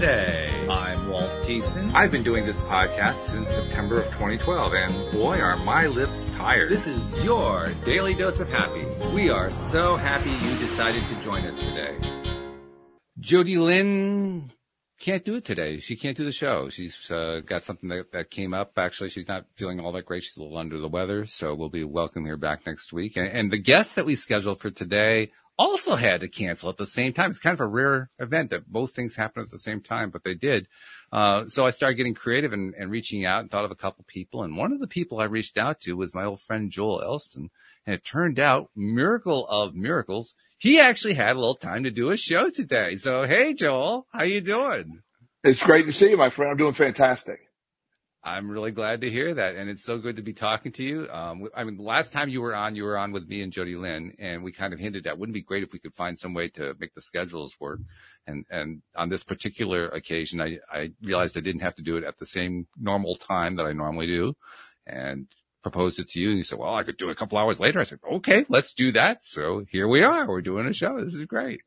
Welcome Today. I'm Walt Thiessen. I've been doing this podcast since September of 2012, and boy, are my lips tired. This is your daily dose of happy. We are so happy you decided to join us today. JodieLynn can't do it today. She can't do the show. She's uh, got something that, that came up. Actually, she's not feeling all that great. She's a little under the weather, so we'll be welcoming her back next week. And, and the guest that we scheduled for today also had to cancel at the same time. It's kind of a rare event that both things happen at the same time, but they did. Uh, so I started getting creative and, and, reaching out and thought of a couple people. And one of the people I reached out to was my old friend Joel Elston. And it turned out, miracle of miracles, he actually had a little time to do a show today. So, hey, Joel, how you doing? It's great to see you, my friend. I'm doing fantastic. I'm really glad to hear that. And it's so good to be talking to you. Um, I mean, the last time you were on, you were on with me and JodieLynn, and we kind of hinted at wouldn't it be great if we could find some way to make the schedules work. And, and on this particular occasion, I, I realized I didn't have to do it at the same normal time that I normally do. And proposed it to you and you said, well, I could do it a couple hours later. I said, okay, let's do that. So here we are. We're doing a show. This is great.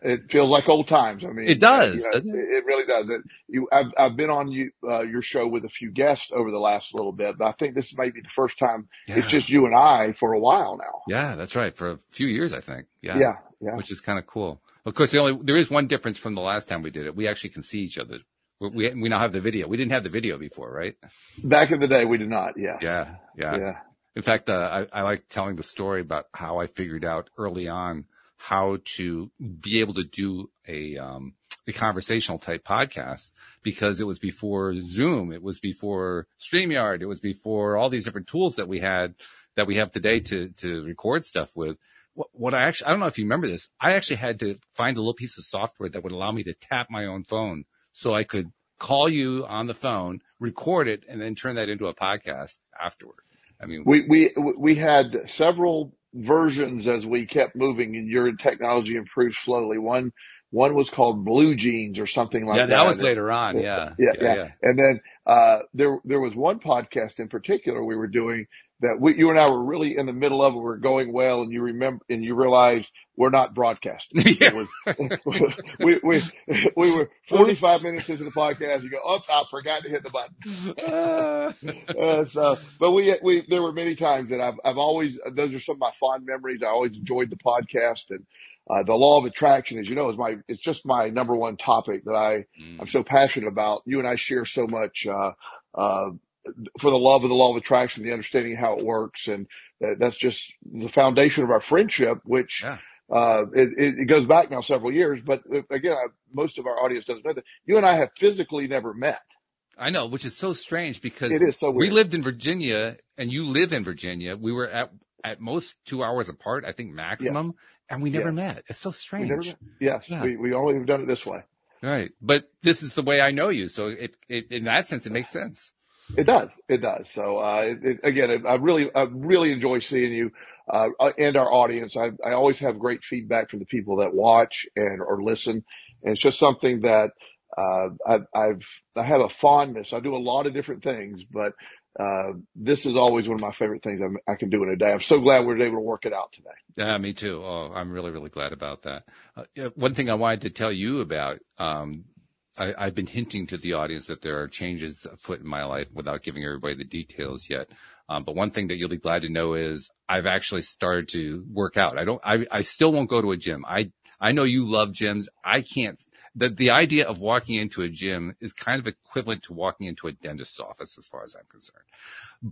It feels like old times. I mean, it does. it? it? really does. It, you, I've, I've been on you, uh, your show with a few guests over the last little bit, but I think this may be the first time yeah. it's just you and I for a while now. Yeah, that's right. For a few years, I think. Yeah. Yeah. Yeah. Which is kind of cool. Of course, the only, there is one difference from the last time we did it. We actually can see each other. We, we, we now have the video. We didn't have the video before, right? Back in the day, we did not. Yeah. Yeah. Yeah. Yeah. In fact, uh, I, I like telling the story about how I figured out early on how to be able to do a, um, a conversational type podcast because it was before Zoom. It was before StreamYard. It was before all these different tools that we had that we have today to, to record stuff with. What, what I actually, I don't know if you remember this. I actually had to find a little piece of software that would allow me to tap my own phone so I could call you on the phone, record it, and then turn that into a podcast afterward. I mean, we, we, we had several versions as we kept moving and your technology improved slowly. One, one was called BlueJeans or something like yeah, that. Yeah, that was later on. Yeah. Yeah. Yeah. yeah. yeah. And then, uh, there, there was one podcast in particular we were doing that we, you and I were really in the middle of it. We were going well and you remember, and you realized we're not broadcasting. yeah. Was, we, we, we were 45 minutes into the podcast. You go, oh, I forgot to hit the button. uh, so, but we, we, there were many times that I've, I've always, those are some of my fond memories. I always enjoyed the podcast and, uh, the law of attraction, as you know, is my, it's just my number one topic that I, mm. I'm so passionate about. You and I share so much, uh, uh, for the love of the law of attraction, the understanding of how it works. And that's just the foundation of our friendship, which, yeah. uh, it, it, goes back now several years. But uh, again, I, most of our audience doesn't know that you and I have physically never met. I know, which is so strange because it is so we lived in Virginia and you live in Virginia. We were at, at most two hours apart, I think maximum, and we never met. It's so strange. Yes. Yeah. We, we only have done it this way. Right. But this is the way I know you. So it, it in that sense, it makes sense. It does. It does. So, uh, it, again, I really, I really enjoy seeing you, uh, and our audience. I, I always have great feedback from the people that watch and or listen. And it's just something that, uh, I, I've, I have a fondness. I do a lot of different things, but, uh, this is always one of my favorite things I'm, i can do in a day. I'm so glad we are able to work it out today. Yeah, me too. Oh, I'm really, really glad about that. Uh, one thing I wanted to tell you about, um, I, have been hinting to the audience that there are changes afoot in my life without giving everybody the details yet. Um, but one thing that you'll be glad to know is I've actually started to work out. I don't, I, I still won't go to a gym. I, I know you love gyms. I can't, the, the idea of walking into a gym is kind of equivalent to walking into a dentist's office as far as I'm concerned.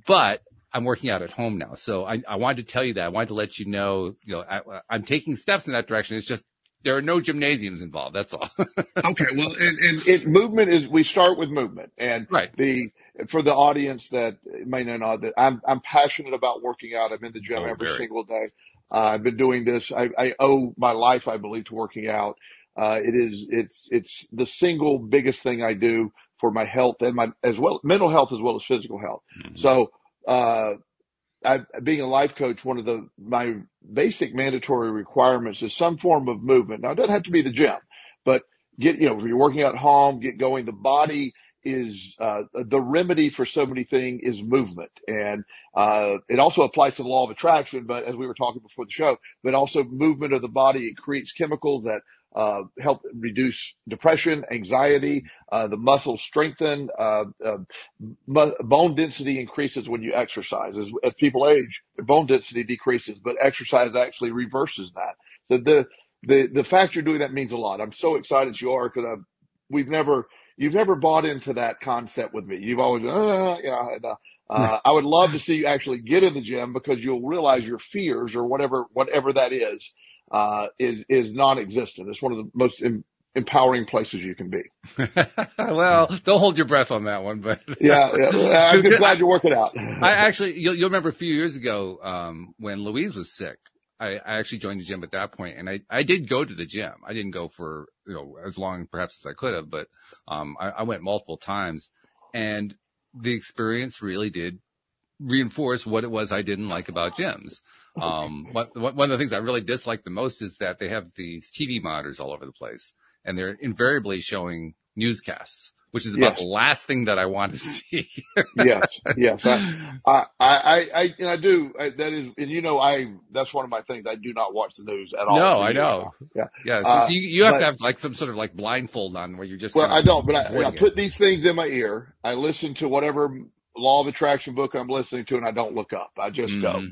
But I'm working out at home now. So I, I wanted to tell you that. I wanted to let you know, you know, I, I'm taking steps in that direction. It's just there are no gymnasiums involved. That's all. okay. Well, and, and it, movement is, we start with movement and right. the, for the audience that may not know that I'm, I'm passionate about working out. I'm in the gym oh, every very. single day. Uh, I've been doing this. I, I, owe my life, I believe, to working out. Uh, it is, it's, it's the single biggest thing I do for my health and my, as well, mental health as well as physical health. Mm-hmm. So, uh, I, being a life coach, one of the my basic mandatory requirements is some form of movement. Now, it doesn't have to be the gym, but get you know, if you're working at home, get going. The body is uh, the remedy for so many things is movement, and uh, it also applies to the law of attraction. But as we were talking before the show, but also movement of the body, it creates chemicals that uh, help reduce depression, anxiety. Uh, the muscles strengthen. Uh, uh bone density increases when you exercise. As, as people age, bone density decreases, but exercise actually reverses that. So the the the fact you're doing that means a lot. I'm so excited you are because we've never you've never bought into that concept with me. You've always uh, you know. And, uh, uh, I would love to see you actually get in the gym because you'll realize your fears or whatever whatever that is uh, is is non-existent. It's one of the most em- empowering places you can be. well, don't hold your breath on that one, but yeah, yeah. I'm glad you work it out. I actually, you'll, you'll remember a few years ago um, when Louise was sick. I, I actually joined the gym at that point, and I, I did go to the gym. I didn't go for you know as long perhaps as I could have, but um, I, I went multiple times, and the experience really did reinforce what it was I didn't like about gyms. Um, what, one of the things I really dislike the most is that they have these TV monitors all over the place and they're invariably showing newscasts, which is about yes. the last thing that I want to see. yes. Yes. I, I, I, I, and I do, I, that is, and you know, I, that's one of my things. I do not watch the news at all. No, I know. Yeah. Yeah. So, uh, so you, you have but, to have like some sort of like blindfold on where you're just, well, I don't, but I, I put these things in my ear. I listen to whatever law of attraction book I'm listening to and I don't look up. I just mm-hmm. go.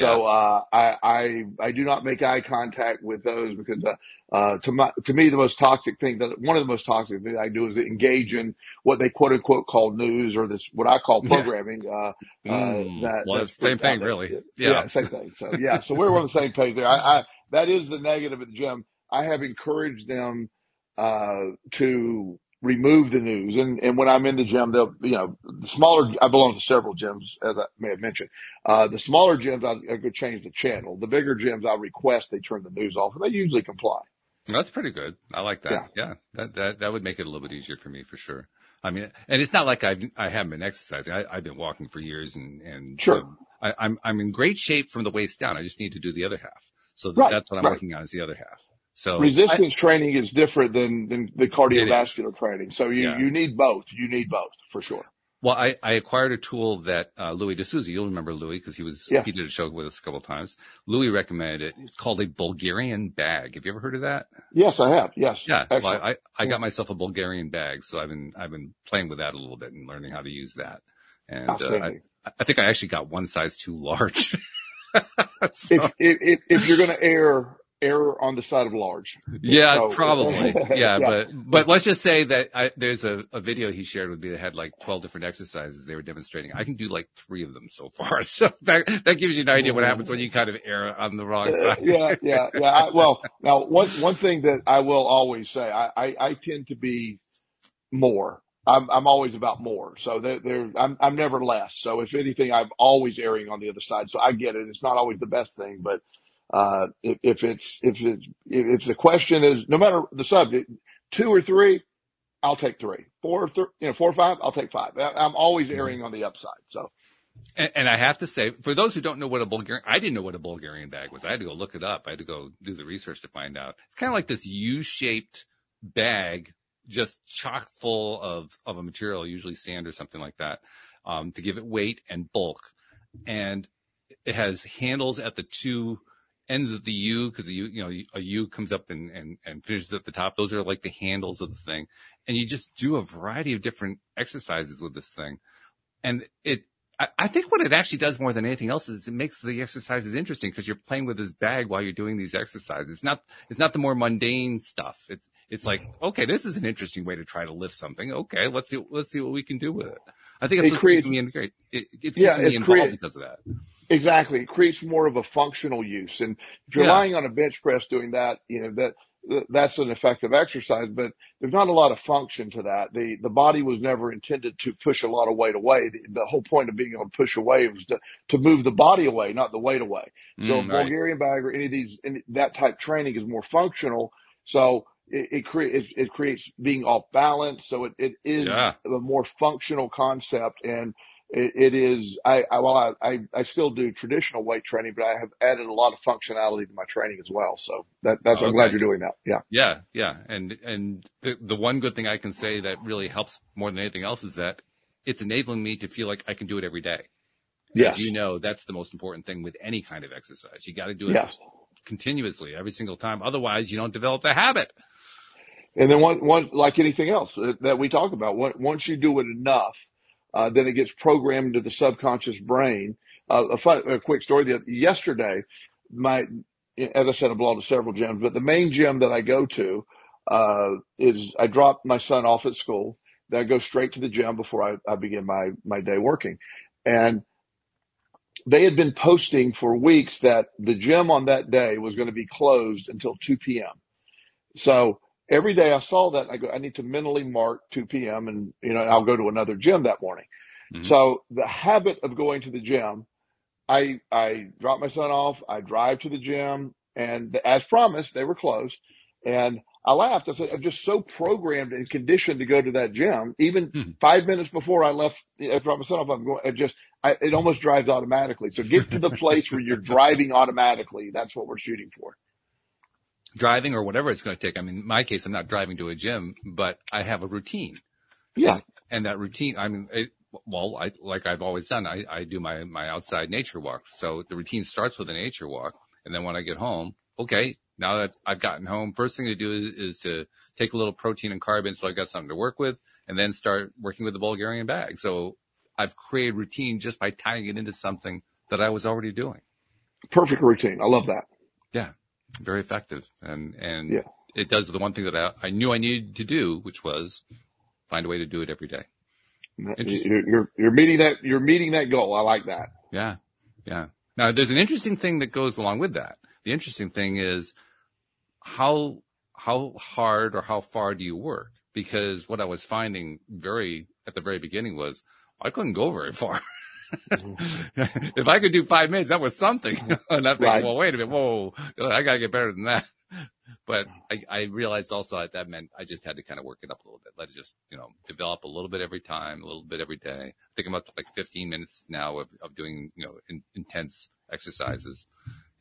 So uh, I, I I do not make eye contact with those because uh, uh, to my to me the most toxic thing that one of the most toxic things I do is engage in what they quote unquote call news or this what I call programming. Yeah. Uh, uh, mm, that, well, that's same thing, really. Yeah. yeah. same thing. So yeah, so we're on the same page there. I, I that is the negative at the gym. I have encouraged them uh, to remove the news. And, and when I'm in the gym, they'll, you know, the smaller, I belong to several gyms, as I may have mentioned. Uh, the smaller gyms, I, I could change the channel. The bigger gyms, I request they turn the news off and they usually comply. That's pretty good. I like that. Yeah. yeah. That, that, that would make it a little bit easier for me for sure. I mean, and it's not like I've, I haven't been exercising. I, have been walking for years and, and sure. Um, I, am I'm, I'm in great shape from the waist down. I just need to do the other half. So right, that's what I'm right. working on is the other half. So resistance I, training is different than, than the cardiovascular training. So you, yeah. you need both. You need both for sure. Well, I, I acquired a tool that uh, Louis D'Souza, you'll remember Louis because he was he did a show with us a couple of times. Louis recommended it. It's called a Bulgarian bag. Have you ever heard of that? Yes, I have. Yes. Yeah. Well, I, I got myself a Bulgarian bag, so I've been I've been playing with that a little bit and learning how to use that. And uh, I, I think I actually got one size too large. so. if, if, if you're going to err error on the side of large. Yeah, so, probably. Yeah, yeah, but but let's just say that I, there's a, a video he shared with me that had like 12 different exercises they were demonstrating. I can do like three of them so far. So that that gives you an idea what happens when you kind of err on the wrong uh, side. yeah, yeah, yeah. I, well, now one one thing that I will always say, I I, I tend to be more. I'm I'm always about more. So there, there I'm I'm never less. So if anything, I'm always erring on the other side. So I get it. It's not always the best thing, but uh, if, if it's, if it's, if the question is, no matter the subject, two or three, I'll take three. Four or th- you know, four or five, I'll take five. I'm always mm-hmm. erring on the upside. So. And, and, I have to say, for those who don't know what a Bulgarian, I didn't know what a Bulgarian bag was. I had to go look it up. I had to go do the research to find out. It's kind of like this U-shaped bag, just chock full of, of a material, usually sand or something like that, um, to give it weight and bulk. And it has handles at the two ends at the U because the U, you know, a U comes up and, and, and finishes at the top. Those are like the handles of the thing. And you just do a variety of different exercises with this thing. And it, I, I think what it actually does more than anything else is it makes the exercises interesting because you're playing with this bag while you're doing these exercises. It's not, it's not the more mundane stuff. It's, it's like, okay, this is an interesting way to try to lift something. Okay, let's see, let's see what we can do with it. I think it's it creates, me great. It, it's yeah, it's me involved create, because of that. Exactly. It creates more of a functional use. And if you're yeah. lying on a bench press doing that, you know, that, that's an effective exercise, but there's not a lot of function to that. The, the body was never intended to push a lot of weight away. The, the whole point of being able to push away was to, to move the body away, not the weight away. So mm, right. Bulgarian bag or any of these, any, that type training is more functional. So it, it creates, it, creates being off balance. So it, it is yeah. a more functional concept and, it, it is I, I well I, I still do traditional weight training, but I have added a lot of functionality to my training as well. So that, that's okay. I'm glad you're doing that. Yeah. Yeah, yeah. And and the the one good thing I can say that really helps more than anything else is that it's enabling me to feel like I can do it every day. Yes. you know, that's the most important thing with any kind of exercise. You got to do it yes. continuously every single time. Otherwise, you don't develop the habit. And then one, one, like anything else uh, that we talk about, once you do it enough, uh, then it gets programmed into the subconscious brain. Uh, a, fun, a quick story that yesterday, my, as I said, I belong to several gyms, but the main gym that I go to, uh, is I drop my son off at school. Then I go straight to the gym before I, I begin my, my day working. And they had been posting for weeks that the gym on that day was going to be closed until 2 p.m. So every day I saw that I go, I need to mentally mark 2 p.m. and, you know, I'll go to another gym that morning. Mm-hmm. So the habit of going to the gym, I, I drop my son off. I drive to the gym and as promised, they were closed and I laughed. I said, I'm just so programmed and conditioned to go to that gym. Even mm-hmm. five minutes before I left, I dropped my son off, I'm going, it just, I, it almost drives automatically. So get to the place where you're driving automatically. That's what we're shooting for driving or whatever it's going to take. I mean, in my case, I'm not driving to a gym, but I have a routine. Yeah. And that routine, I mean, it, well, I, like I've always done, I, I do my, my outside nature walks. So the routine starts with a nature walk. And then when I get home, okay, now that I've gotten home, first thing to do is, is to take a little protein and carb in so I've got something to work with and then start working with the Bulgarian bag. So I've created routine just by tying it into something that I was already doing. Perfect routine. I love that. Yeah very effective. And, and yeah. it does the one thing that I, I knew I needed to do, which was find a way to do it every day. You're, you're, you're meeting that, you're meeting that goal. I like that. Yeah. Yeah. Now there's an interesting thing that goes along with that. The interesting thing is how, how hard or how far do you work? Because what I was finding very at the very beginning was I couldn't go very far. if I could do five minutes, that was something. and I'm thinking, right. well, wait a minute, whoa, I gotta get better than that. But I, I realized also that that meant I just had to kind of work it up a little bit. Let it just, you know, develop a little bit every time, a little bit every day. I think I'm up to like 15 minutes now of, of doing, you know, in, intense exercises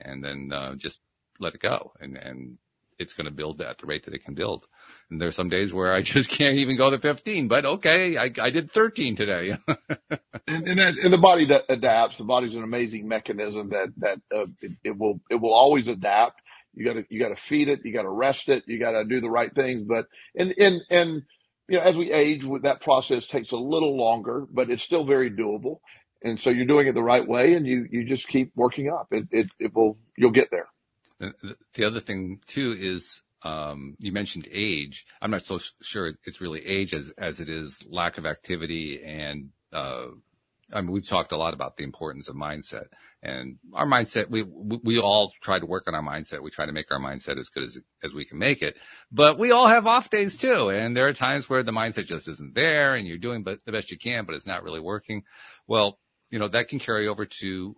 and then, uh, just let it go and, and it's going to build at the rate that it can build. And there's some days where I just can't even go to 15, but okay, I, I did 13 today. and, and, that, and the body adapts. The body's an amazing mechanism that, that, uh, it, it will, it will always adapt. You gotta, you gotta feed it. You gotta rest it. You gotta do the right things. But, and, and, and, you know, as we age, that process takes a little longer, but it's still very doable. And so you're doing it the right way and you, you just keep working up. It, it, it will, you'll get there. The other thing too is um, you mentioned age. I'm not so sure it's really age as as it is lack of activity and uh, I mean we've talked a lot about the importance of mindset and our mindset. We we all try to work on our mindset. We try to make our mindset as good as as we can make it. But we all have off days too, and there are times where the mindset just isn't there, and you're doing the best you can, but it's not really working. Well, you know, that can carry over to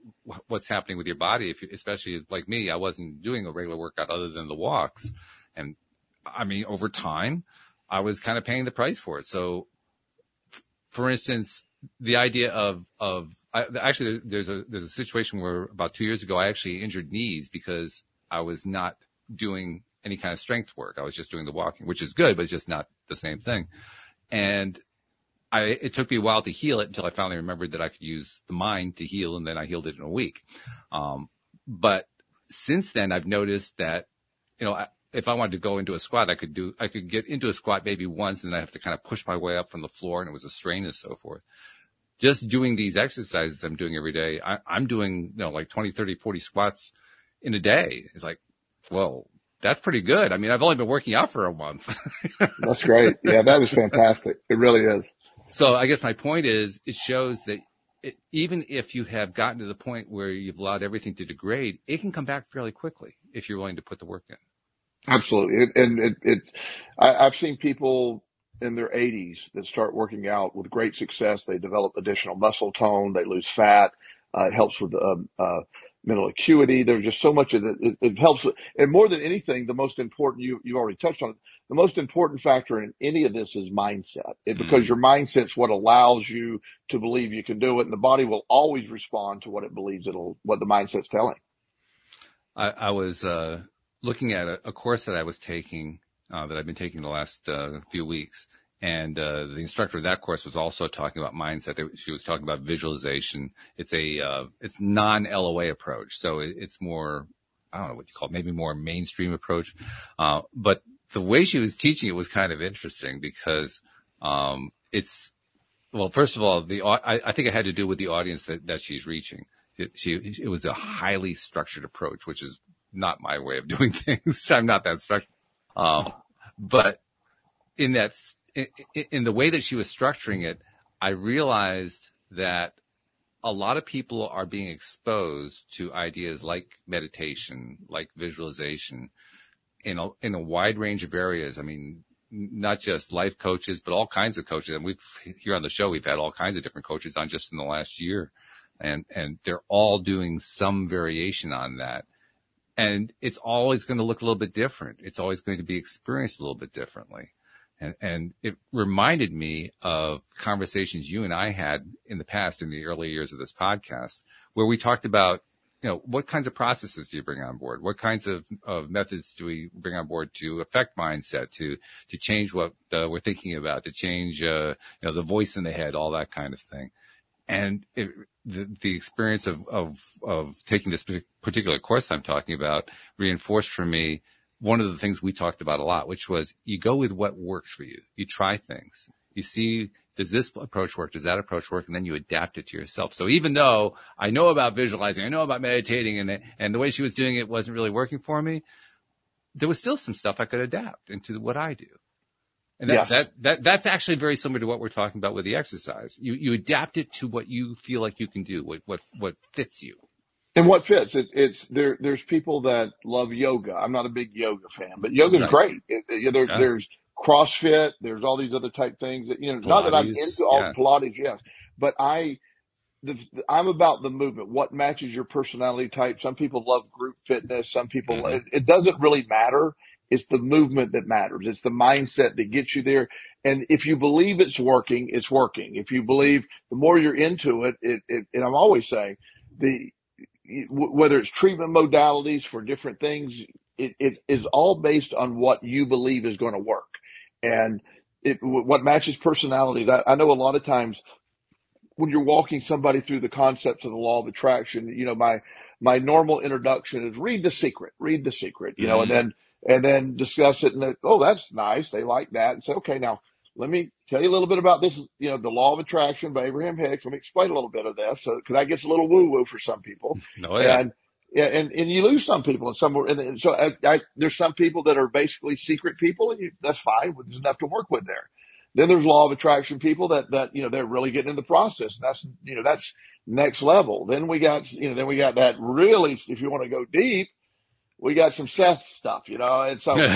what's happening with your body. If you, especially like me, I wasn't doing a regular workout other than the walks. And I mean, over time, I was kind of paying the price for it. So for instance, the idea of, of, I, actually there's a, there's a situation where about two years ago, I actually injured knees because I was not doing any kind of strength work. I was just doing the walking, which is good, but it's just not the same thing. And I, it took me a while to heal it until I finally remembered that I could use the mind to heal, and then I healed it in a week. Um, but since then, I've noticed that, you know, I, if I wanted to go into a squat, I could do, I could get into a squat maybe once, and then I have to kind of push my way up from the floor, and it was a strain and so forth. Just doing these exercises I'm doing every day, I, I'm doing, you know, like 20, 30, 40 squats in a day. It's like, well, that's pretty good. I mean, I've only been working out for a month. that's great. Yeah, that is fantastic. It really is. So I guess my point is it shows that it, even if you have gotten to the point where you've allowed everything to degrade, it can come back fairly quickly if you're willing to put the work in. Absolutely. It, and it, it I, I've seen people in their 80s that start working out with great success. They develop additional muscle tone. They lose fat. Uh, it helps with uh, uh, mental acuity. There's just so much of it. It, it helps. And more than anything, the most important, you, you already touched on it. The most important factor in any of this is mindset it, because mm. your mindset's what allows you to believe you can do it. And the body will always respond to what it believes it'll, what the mindset's telling. I, I was, uh, looking at a, a, course that I was taking, uh, that I've been taking the last, uh, few weeks and uh, the instructor of that course was also talking about mindset. She was talking about visualization. It's a uh, it's non LOA approach, so it's more I don't know what you call it, maybe more mainstream approach. Uh, but the way she was teaching it was kind of interesting because um, it's well, first of all, the I, I, think it had to do with the audience that, that she's reaching. It, she it was a highly structured approach, which is not my way of doing things. I'm not that structured, um, but in that in, in the way that she was structuring it, I realized that a lot of people are being exposed to ideas like meditation, like visualization, in a in a wide range of areas. I mean, not just life coaches, but all kinds of coaches. And we've here on the show, we've had all kinds of different coaches on just in the last year, and and they're all doing some variation on that. And it's always going to look a little bit different. It's always going to be experienced a little bit differently. And, and it reminded me of conversations you and I had in the past in the early years of this podcast, where we talked about you know, what kinds of processes do you bring on board? What kinds of, of methods do we bring on board to affect mindset, to, to change what uh, we're thinking about, to change, uh, you know, the voice in the head, all that kind of thing. And it, the, the experience of, of, of taking this particular course I'm talking about reinforced for me one of the things we talked about a lot, which was you go with what works for you. You try things. You see does this approach work? Does that approach work? And then you adapt it to yourself. So even though I know about visualizing, I know about meditating and, and the way she was doing it wasn't really working for me, there was still some stuff I could adapt into what I do. And that, yes. that, that, that's actually very similar to what we're talking about with the exercise. You, you adapt it to what you feel like you can do, what, what, what fits you. And what fits? It, it's there. There's people that love yoga. I'm not a big yoga fan, but yoga's right. great. It, there, yeah. There's CrossFit. There's all these other type things that, you know, Pilates, not that I'm into all yeah. Pilates, yes, but I, the, I'm about the movement, what matches your personality type. Some people love group fitness. Some people, mm-hmm. it, it doesn't really matter. It's the movement that matters. It's the mindset that gets you there. And if you believe it's working, it's working. If you believe the more you're into it, it, it and I'm always saying the, whether it's treatment modalities for different things, it, it is all based on what you believe is going to work and it, what matches personalities. I, I know a lot of times when you're walking somebody through the concepts of the law of attraction, you know, my, my normal introduction is read the secret, read the secret, you know, mm-hmm. and then, and then discuss it and then, oh, that's nice. They like that. And say, okay, now let me tell you a little bit about this, you know, the law of attraction by Abraham Hicks. Let me explain a little bit of this. So, cause that gets a little woo woo for some people. No, oh, yeah. And, yeah, and, and you lose some people and some, and so I, I, there's some people that are basically secret people and you, that's fine. There's enough to work with there. Then there's law of attraction people that, that, you know, they're really getting in the process. And that's, you know, that's next level. Then we got, you know, then we got that really, if you want to go deep, we got some Seth stuff, you know, and so, you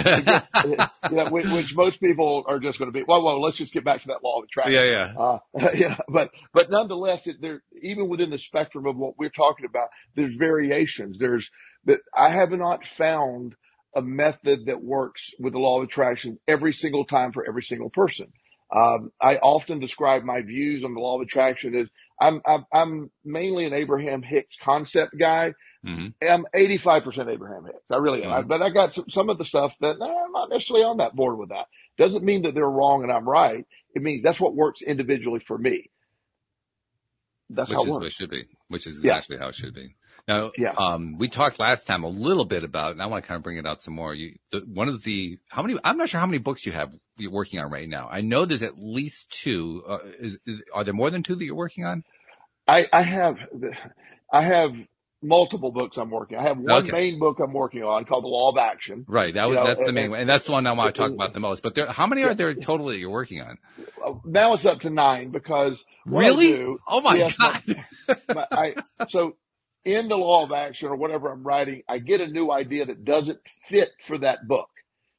know, which, which, most people are just going to be, well, well, let's just get back to that law of attraction. Yeah, yeah. Uh, yeah, but, but nonetheless, it, there, even within the spectrum of what we're talking about, there's variations. There's, that I have not found a method that works with the law of attraction every single time for every single person. Um, I often describe my views on the law of attraction as I'm, I'm, I'm mainly an Abraham Hicks concept guy Mm-hmm. I'm 85% Abraham Hicks. I really am. Mm-hmm. I, but I got some, some of the stuff that nah, I'm not necessarily on that board with that. Doesn't mean that they're wrong and I'm right. It means that's what works individually for me. That's which how it works. What it should be, which is exactly yeah. how it should be. Now, yeah. um, we talked last time a little bit about, and I want to kind of bring it out some more. You, the, one of the, how many, I'm not sure how many books you have you're working on right now. I know there's at least two. Uh, is, is, are there more than two that you're working on? I, I have, I have multiple books I'm working. I have one okay. main book I'm working on called The Law of Action. Right. That was, know, that's the main one. And that's the one I want to talk about the most. But there, how many are there total that you're working on? Now it's up to nine because really? Do, oh my yes, God. My, my, I, so in the law of action or whatever I'm writing, I get a new idea that doesn't fit for that book.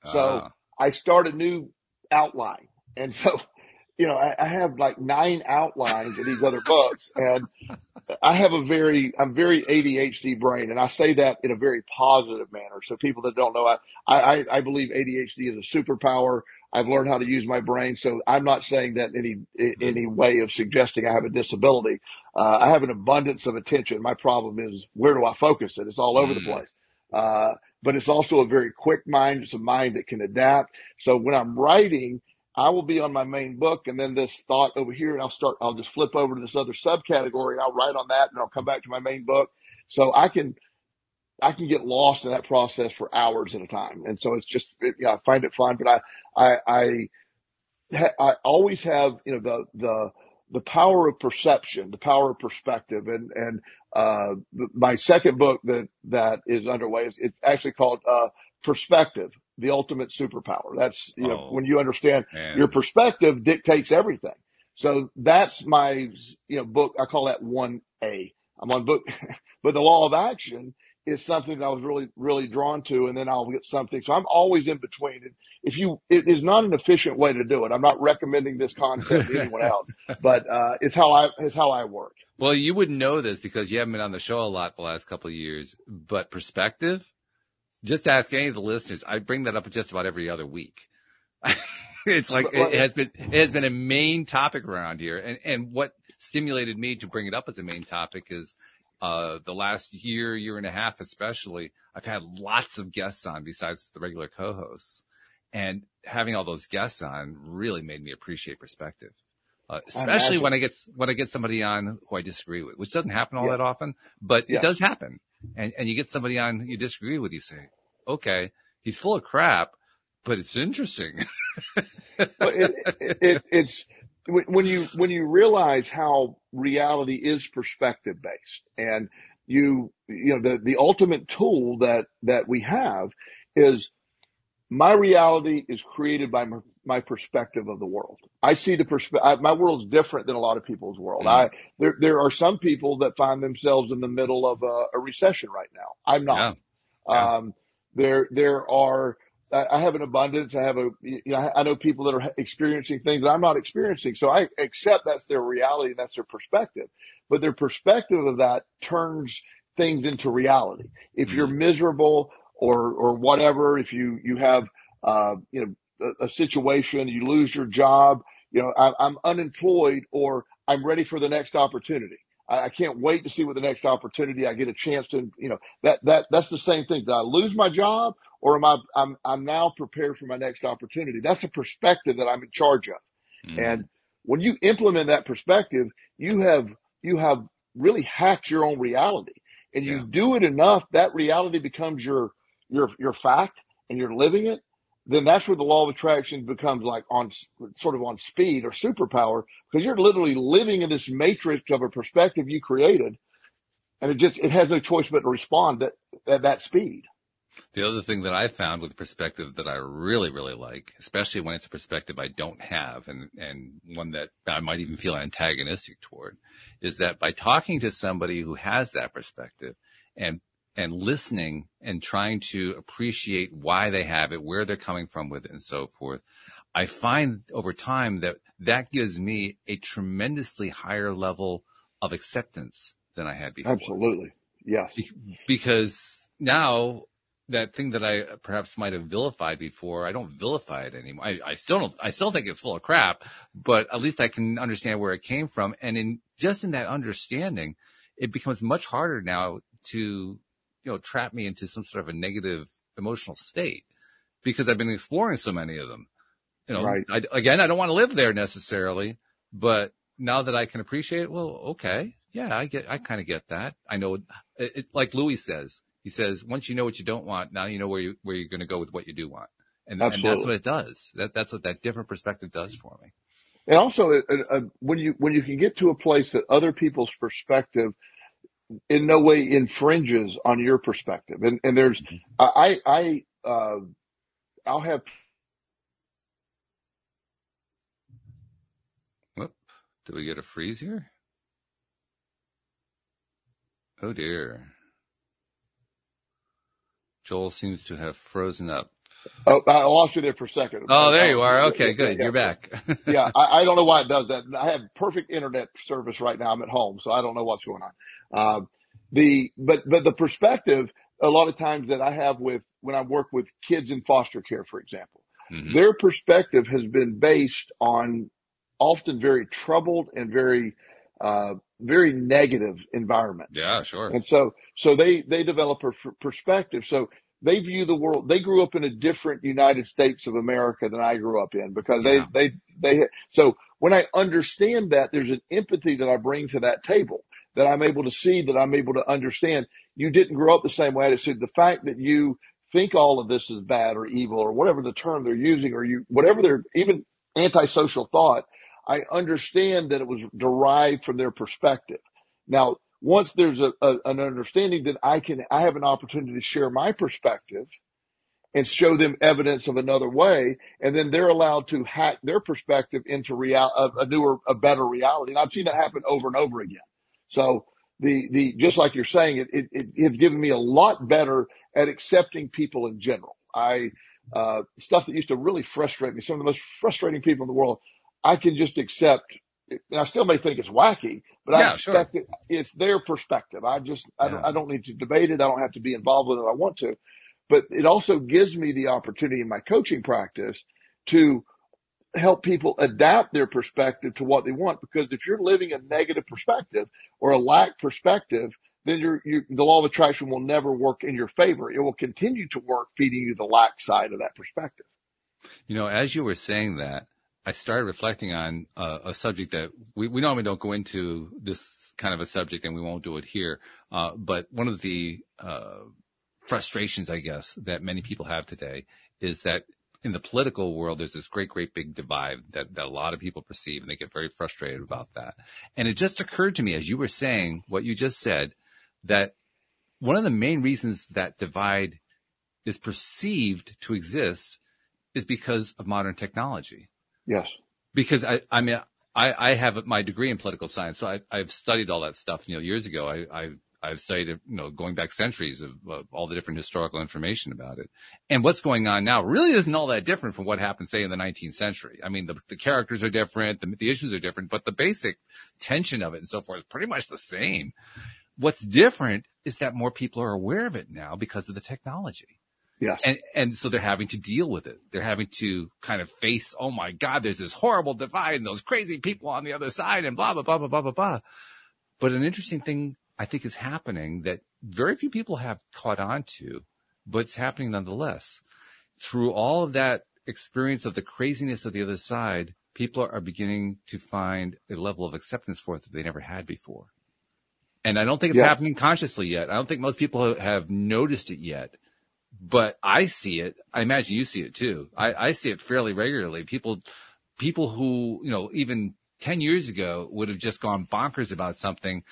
So uh. I start a new outline. And so you know, I, I, have like nine outlines of these other books and I have a very, I'm very ADHD brain and I say that in a very positive manner. So people that don't know, I, I, I believe ADHD is a superpower. I've learned how to use my brain. So I'm not saying that any, any way of suggesting I have a disability. Uh, I have an abundance of attention. My problem is where do I focus it? It's all over the mm. place. Uh, but it's also a very quick mind. It's a mind that can adapt. So when I'm writing, I will be on my main book and then this thought over here and I'll start, I'll just flip over to this other subcategory and I'll write on that and I'll come back to my main book. So I can, I can get lost in that process for hours at a time. And so it's just, it, yeah, I find it fun, but I, I, I, I always have, you know, the, the, the power of perception, the power of perspective. And, and, uh, my second book that, that is underway is it's actually called, uh, perspective, the ultimate superpower. That's, you know, oh, when you understand man. your perspective dictates everything. So that's my, you know, book. I call that one A. I'm on book, but the law of action is something that I was really, really drawn to. And then I'll get something. So I'm always in between. And if you, it is not an efficient way to do it. I'm not recommending this concept to anyone else, but, uh, it's how I, it's how I work. Well, you wouldn't know this because you haven't been on the show a lot the last couple of years, but perspective, just ask any of the listeners. I bring that up just about every other week. it's like it has been it has been a main topic around here, and and what stimulated me to bring it up as a main topic is uh, the last year, year and a half, especially. I've had lots of guests on besides the regular co-hosts, and having all those guests on really made me appreciate perspective. Uh, especially I when I get when I get somebody on who I disagree with, which doesn't happen all yeah. that often, but yeah. it does happen. And and you get somebody on you disagree with, you say, okay, he's full of crap, but it's interesting. it, it, it, it's when you when you realize how reality is perspective based, and you you know the the ultimate tool that that we have is my reality is created by my, perspective of the world. I see the perspective. My world's different than a lot of people's world. Mm. I there there are some people that find themselves in the middle of a, a recession right now. I'm not. Yeah. Yeah. Um, there there are I have an abundance. I have a, you know, I know people that are experiencing things that I'm not experiencing. So I accept that's their reality and that's their perspective. But their perspective of that turns things into reality. If you're mm-hmm. miserable or, or whatever, if you, you have, uh, you know, a, a situation, you lose your job, you know, I, I'm unemployed or I'm ready for the next opportunity. I, I can't wait to see what the next opportunity I get a chance to, you know, that, that, that's the same thing. Did I lose my job or am I, I'm, I'm now prepared for my next opportunity. That's a perspective that I'm in charge of. Mm. And when you implement that perspective, you have, you have really hacked your own reality and you yeah. do it enough, that reality becomes your, your, your fact and you're living it. Then that's where the law of attraction becomes like on sort of on speed or superpower because you're literally living in this matrix of a perspective you created and it just, it has no choice but to respond at, at that speed. The other thing that I found with perspective that I really, really like, especially when it's a perspective I don't have and, and one that I might even feel antagonistic toward, is that by talking to somebody who has that perspective and and listening and trying to appreciate why they have it, where they're coming from with it and so forth, I find over time that that gives me a tremendously higher level of acceptance than I had before. Absolutely. Yes. Because now that thing that I perhaps might have vilified before, I don't vilify it anymore. I, I still don't, I still think it's full of crap, but at least I can understand where it came from. And in just in that understanding, it becomes much harder now to, you know, trap me into some sort of a negative emotional state because I've been exploring so many of them. You know, right. I, again, I don't want to live there necessarily, but now that I can appreciate it, well, okay. Yeah, I get, I kind of get that. I know it, it like Louis says, he says, once you know what you don't want, now you know where you where you're going to go with what you do want, and, and that's what it does. That that's what that different perspective does for me. And also, uh, uh, when you when you can get to a place that other people's perspective in no way infringes on your perspective, and and there's mm-hmm. I I uh, I'll have. Whoop! Did we get a freeze here? Oh dear. Joel seems to have frozen up. Oh, I lost you there for a second. Oh, there you are. Okay, good. You're back. yeah, I, I, don't know why it does that. I have perfect internet service right now. I'm at home, so I don't know what's going on. Um, the but but the perspective a lot of times that I have with when I work with kids in foster care, for example, mm-hmm. their perspective has been based on often very troubled and very uh, very negative environment. Yeah, sure. And so, so they, they develop a perspective. So they view the world, they grew up in a different United States of America than I grew up in because they, yeah. they, they, so when I understand that there's an empathy that I bring to that table that I'm able to see, that I'm able to understand. You didn't grow up the same way. I said the fact that you think all of this is bad or evil or whatever the term they're using or you, whatever they're even antisocial thought, I understand that it was derived from their perspective. Now, once there's a, a, an understanding that I can, I have an opportunity to share my perspective and show them evidence of another way. And then they're allowed to hack their perspective into real, a, a newer, a better reality. And I've seen that happen over and over again. So the, the, just like you're saying, it, it, it it's given me a lot better at accepting people in general. I, uh, stuff that used to really frustrate me, some of the most frustrating people in the world, I can just accept. And I still may think it's wacky, but yeah, I expect sure. it. It's their perspective. I just, I, yeah. don't, I don't need to debate it. I don't have to be involved with it. I want to but it also gives me the opportunity in my coaching practice to help people adapt their perspective to what they want. Because if you're living a negative perspective or a lack perspective, then you the law of attraction will never work in your favor. It will continue to work feeding you the lack side of that perspective. You know, as you were saying that, I started reflecting on a subject that we, we normally don't go into this kind of a subject and we won't do it here. Uh, but one of the uh, frustrations, I guess, that many people have today is that in the political world, there's this great, great big divide that, that a lot of people perceive and they get very frustrated about that. And it just occurred to me as you were saying what you just said, that one of the main reasons that divide is perceived to exist is because of modern technology. Yes. Because I, I mean, I, I have my degree in political science, so I, I've studied all that stuff. You know, years ago, I, I I've studied, you know, going back centuries of, of, all the different historical information about it. And what's going on now really isn't all that different from what happened, say, in the 19th century. I mean, the, the characters are different, the, the issues are different, but the basic tension of it and so forth is pretty much the same. What's different is that more people are aware of it now because of the technology. Yes. And, and so they're having to deal with it. They're having to kind of face, oh my God, there's this horrible divide and those crazy people on the other side and blah, blah, blah, blah, blah, blah, blah. But an interesting thing I think is happening that very few people have caught on to, but it's happening nonetheless. Through all of that experience of the craziness of the other side, people are beginning to find a level of acceptance for it that they never had before. And I don't think it's yeah. happening consciously yet. I don't think most people have noticed it yet, but I see it. I imagine you see it too. I, I see it fairly regularly. People, people who, you know, even 10 years ago would have just gone bonkers about something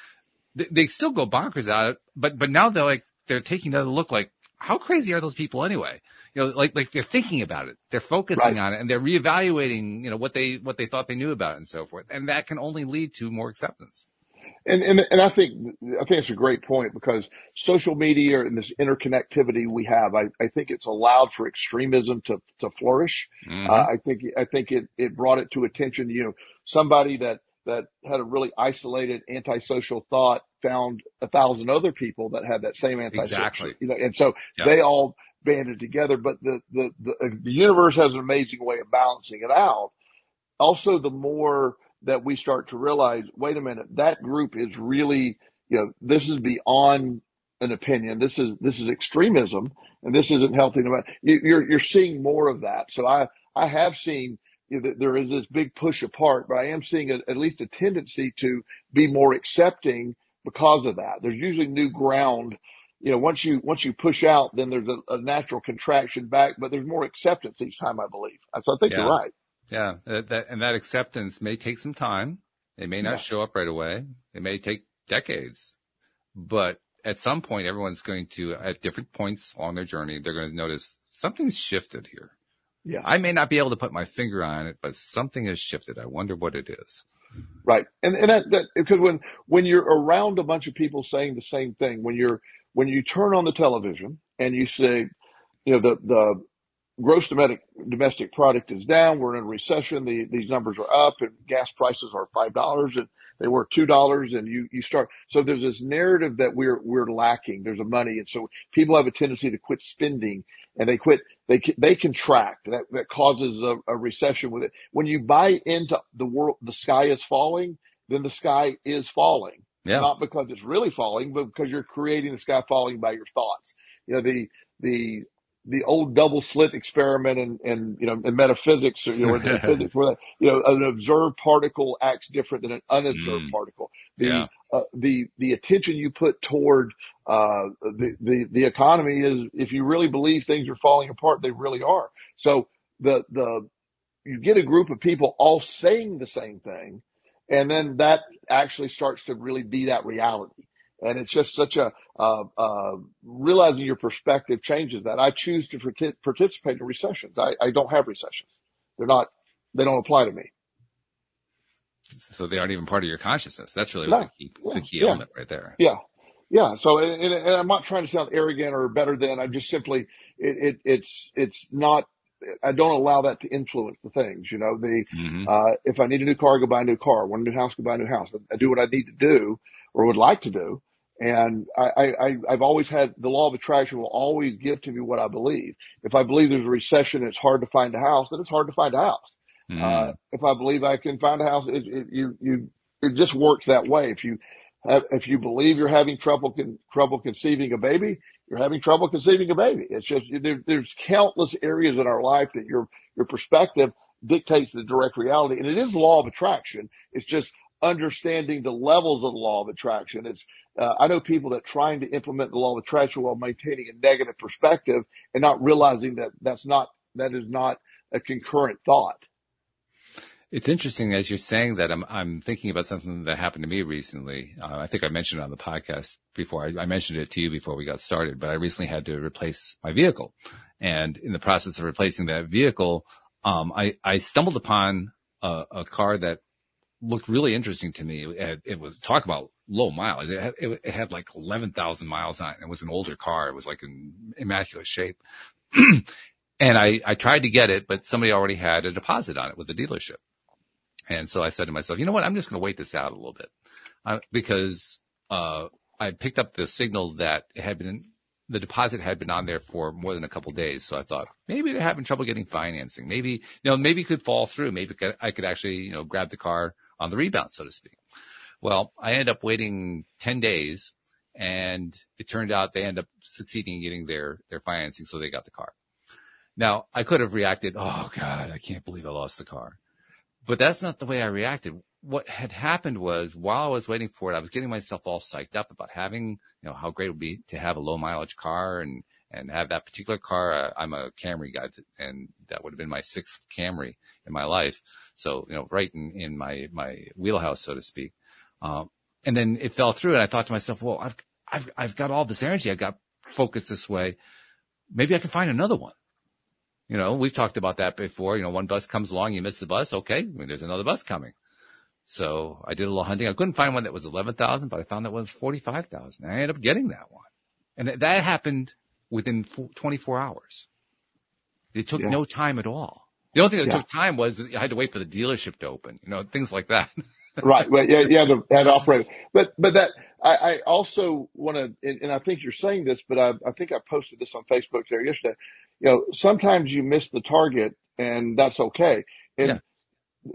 they, they still go bonkers at it, but but now they're like they're taking another look like how crazy are those people anyway? You know, like like they're thinking about it, they're focusing right. on it, and they're reevaluating you know what they what they thought they knew about it and so forth, and that can only lead to more acceptance. And, and and I think I think it's a great point because social media and this interconnectivity we have, I, I think it's allowed for extremism to to flourish. Mm-hmm. Uh, I think I think it it brought it to attention. You know, somebody that that had a really isolated antisocial thought found a thousand other people that had that same antisocial, exactly. you know, and so they all banded together. But the, the, the, uh, the universe has an amazing way of balancing it out. Also, the more that we start to realize, wait a minute, that group is really, you know, this is beyond an opinion. This is, this is extremism and this isn't healthy. You're, you're seeing more of that. So I, I have seen you know, there is this big push apart, but I am seeing a, at least a tendency to be more accepting because of that. There's usually new ground. You know, once you once you push out, then there's a, a natural contraction back, but there's more acceptance each time, I believe. So I think yeah. you're right. Yeah, that, and that acceptance may take some time. It may not yeah. show up right away. It may take decades, but at some point, everyone's going to, at different points on their journey, they're going to notice something's shifted here. Yeah. I may not be able to put my finger on it, but something has shifted. I wonder what it is. Right. And, and that, that, because when, when you're around a bunch of people saying the same thing, when you're, when you turn on the television and you say, you know, the, the gross domestic, domestic product is down. We're in a recession. The, these numbers are up and gas prices are $5 and they were $2 and you, you start. So there's this narrative that we're, we're lacking. There's a money. And so people have a tendency to quit spending and they quit they they contract that that causes a, a, recession with it. When you buy into the world, the sky is falling, then the sky is falling. Yeah. Not because it's really falling, but because you're creating the sky falling by your thoughts. You know the the the old double slit experiment and and you know in metaphysics or you know in physics where that you know an observed particle acts different than an unobserved mm. particle. The yeah. Uh, the the attention you put toward uh, the the the economy is if you really believe things are falling apart, they really are. So the the you get a group of people all saying the same thing, and then that actually starts to really be that reality. And it's just such a uh, uh, realizing your perspective changes that. I choose to participate in recessions. I, I don't have recessions. They're not. They don't apply to me. So they aren't even part of your consciousness. That's really no. the key, yeah. the key element right there. Yeah. Yeah. So, and, and, I'm not trying to sound arrogant or better than. I'm just simply, it, it, it's, it's not. I don't allow that to influence the things. You know, the mm-hmm. uh, if I need a new car, go buy a new car. Want a new house, go buy a new house. I, I do what I need to do or would like to do. And I, I, I've always had the law of attraction will always give to me what I believe. If I believe there's a recession, it's hard to find a house, then it's hard to find a house. Mm. Uh, if I believe I can find a house, it, it, you, you, it just works that way. If you have, if you believe you're having trouble, con, trouble conceiving a baby, you're having trouble conceiving a baby. It's just, there, there's countless areas in our life that your, your perspective dictates the direct reality. And it is law of attraction. It's just understanding the levels of the law of attraction. It's, uh, I know people that trying to implement the law of attraction while maintaining a negative perspective and not realizing that that's not, that is not a concurrent thought. It's interesting as you're saying that. I'm I'm thinking about something that happened to me recently. Uh, I think I mentioned it on the podcast before. I, I, mentioned it to you before we got started, but I recently had to replace my vehicle, and in the process of replacing that vehicle, um, I I stumbled upon a, a, car that looked really interesting to me. It, it was talk about low mileage. It had, it, it had like eleven thousand miles on it. It was an older car. It was like in immaculate shape. and I, I tried to get it, but somebody already had a deposit on it with the dealership. And so I said to myself, you know what? I'm just going to wait this out a little bit uh, because uh, I picked up the signal that it had been the deposit had been on there for more than a couple days. So I thought maybe they're having trouble getting financing. Maybe you know maybe it could fall through. Maybe I could actually you know grab the car on the rebound, so to speak. Well, I ended up waiting ten days, and it turned out they ended up succeeding in getting their their financing, so they got the car. Now I could have reacted, oh God, I can't believe I lost the car. But that's not the way I reacted. What had happened was while I was waiting for it, I was getting myself all psyched up about having, you know, how great it would be to have a low mileage car and, and have that particular car. Uh, I'm a Camry guy and that would have been my sixth Camry in my life. So, you know, right in, in my, my wheelhouse, so to speak. Um, and then it fell through and I thought to myself, well, I've, I've, I've got all this energy. I've got focused this way. Maybe I can find another one. You know, we've talked about that before. You know, one bus comes along, you miss the bus. Okay. I mean, there's another bus coming. So I did a little hunting. I couldn't find one that was 11,000, but I found that one was 45,000. I ended up getting that one. And that happened within 24 hours. It took yeah. no time at all. The only thing that yeah. took time was I had to wait for the dealership to open, you know, things like that. right. Well, yeah, you had to, had to operate. But, but that, I, I also want to, and, and, I think you're saying this, but I, I think I posted this on Facebook there yesterday you know, sometimes you miss the target and that's okay. And yeah.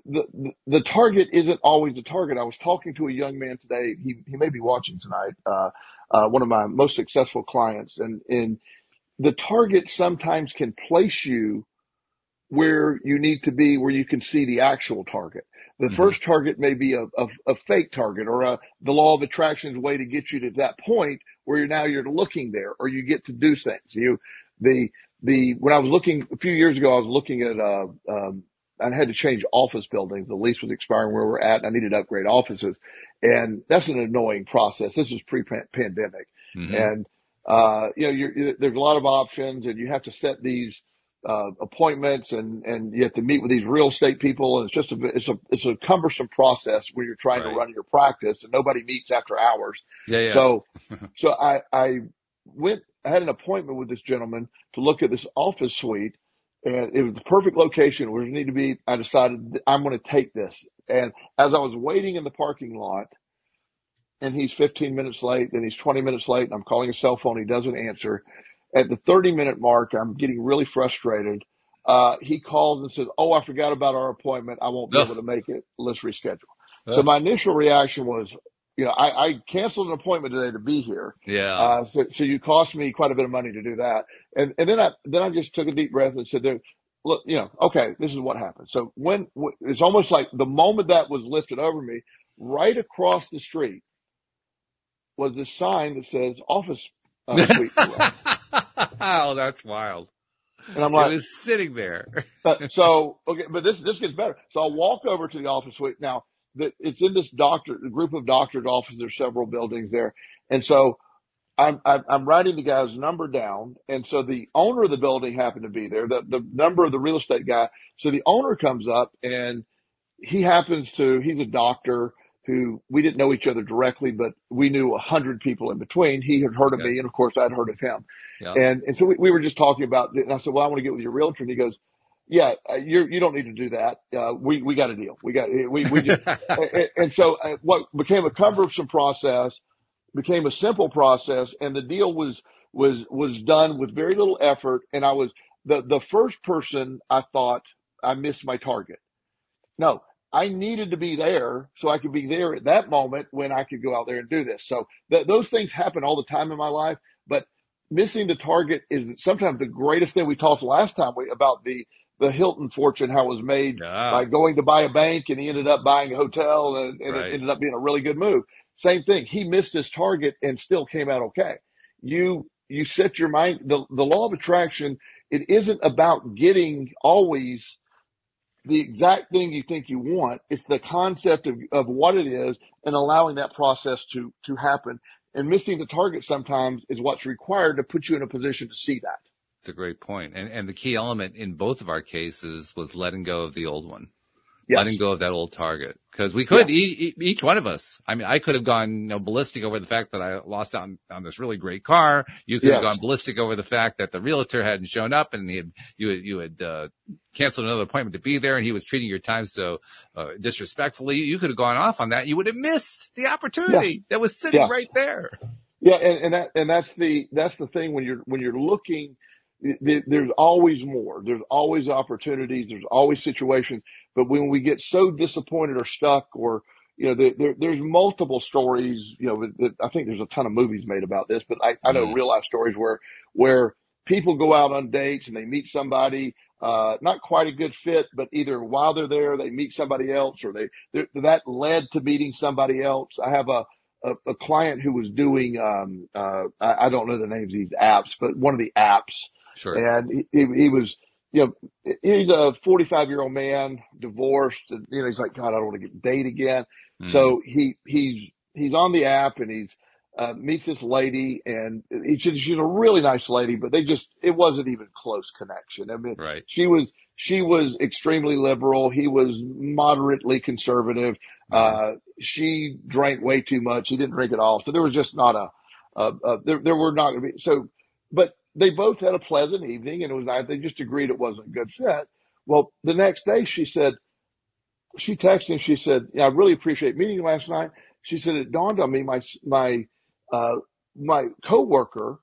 the, the, the target isn't always the target. I was talking to a young man today. He, he may be watching tonight. Uh, uh, one of my most successful clients and, and the target sometimes can place you where you need to be, where you can see the actual target. The mm-hmm. first target may be a, a, a fake target or a, the law of attraction's way to get you to that point where you're now you're looking there or you get to do things. You, the, the when I was looking a few years ago, I was looking at uh, um, I had to change office buildings. The lease was expiring where we're at, and I needed to upgrade offices, and that's an annoying process. This is pre-pandemic, mm-hmm. and uh, you know, you're, there's a lot of options, and you have to set these uh, appointments, and and you have to meet with these real estate people, and it's just a it's a it's a cumbersome process when you're trying right. to run your practice, and nobody meets after hours. Yeah, yeah. So, so I I went I had an appointment with this gentleman to look at this office suite and it was the perfect location where it needed to be. I decided I'm going to take this. And as I was waiting in the parking lot and he's 15 minutes late, then he's 20 minutes late and I'm calling his cell phone. He doesn't answer. At the 30 minute mark, I'm getting really frustrated. Uh, he calls and says, Oh, I forgot about our appointment. I won't be able to make it. Let's reschedule. So my initial reaction was, you know, I, I canceled an appointment today to be here. Yeah. Uh, so, so you cost me quite a bit of money to do that. And, and then I, then I just took a deep breath and said, there, look, you know, okay, this is what happened. So when, it's almost like the moment that was lifted over me, right across the street was this sign that says office uh, suite. oh, that's wild. And I'm like, it was sitting there. but, so okay, but this this gets better. So I walk over to the office suite. Now the, it's in this doctor group of doctors' offices. There's several buildings there, and so I'm, I'm I'm writing the guy's number down, and so the owner of the building happened to be there. The the number of the real estate guy. So the owner comes up, and he happens to he's a doctor who we didn't know each other directly, but we knew a hundred people in between. He had heard of Okay. me, and of course I'd heard of him. Yeah. And and so we, we were just talking about. it, And I said, "Well, I want to get with your realtor." And he goes, "Yeah, uh, you you don't need to do that. Uh, we we got a deal. We got we we just." and, and so uh, what became a cumbersome process became a simple process, and the deal was was was done with very little effort. And I was the the first person I thought I missed my target. No, I needed to be there so I could be there at that moment when I could go out there and do this. So th- those things happen all the time in my life, but missing the target is sometimes the greatest thing we talked last time we, about the, the Hilton fortune, how it was made by going to buy a bank and he ended up buying a hotel and, and Right. it ended up being a really good move. Same thing. He missed his target and still came out okay. You, you set your mind, the, the law of attraction, it isn't about getting always the exact thing you think you want. It's the concept of, of what it is and allowing that process to, to happen. And missing the target sometimes is what's required to put you in a position to see that. It's a great point. And and the key element in both of our cases was letting go of the old one. Yes. letting go of that old target because we could e- e- each one of us. I mean, I could have gone you know, ballistic over the fact that I lost out on, on this really great car. You could have gone ballistic over the fact that the realtor hadn't shown up and he had you had, you had uh, canceled another appointment to be there and he was treating your time so uh, disrespectfully. You could have gone off on that. You would have missed the opportunity that was sitting Yeah. right there. Yeah, and, and that and that's the that's the thing when you're when you're looking, there's always more. There's always opportunities. There's always situations. But when we get so disappointed or stuck, or you know, there, there, there's multiple stories. You know, I think there's a ton of movies made about this, but I, I know Mhm. real life stories where where people go out on dates and they meet somebody. Uh, not quite a good fit, but either while they're there, they meet somebody else or they, that led to meeting somebody else. I have a, a, a client who was doing um uh I, I don't know the names of these apps, but one of the apps, Sure. and he, he he was you know he's a 45 year old man, divorced, and you know he's like God, I don't want to get date again. Mhm. So he he's he's on the app and he's uh, meets this lady and he, she's she's a really nice lady, but they just it wasn't even close connection. I mean, right. she was she was extremely liberal. He was moderately conservative. Uh, she drank way too much. He didn't drink at all. So there was just not a, a, a there, there were not going to be, so, but they both had a pleasant evening and it was nice. They just agreed it wasn't a good set. Well, the next day she said, she texted and she said, yeah, I really appreciate meeting you last night. She said, it dawned on me, my, my, uh, my coworker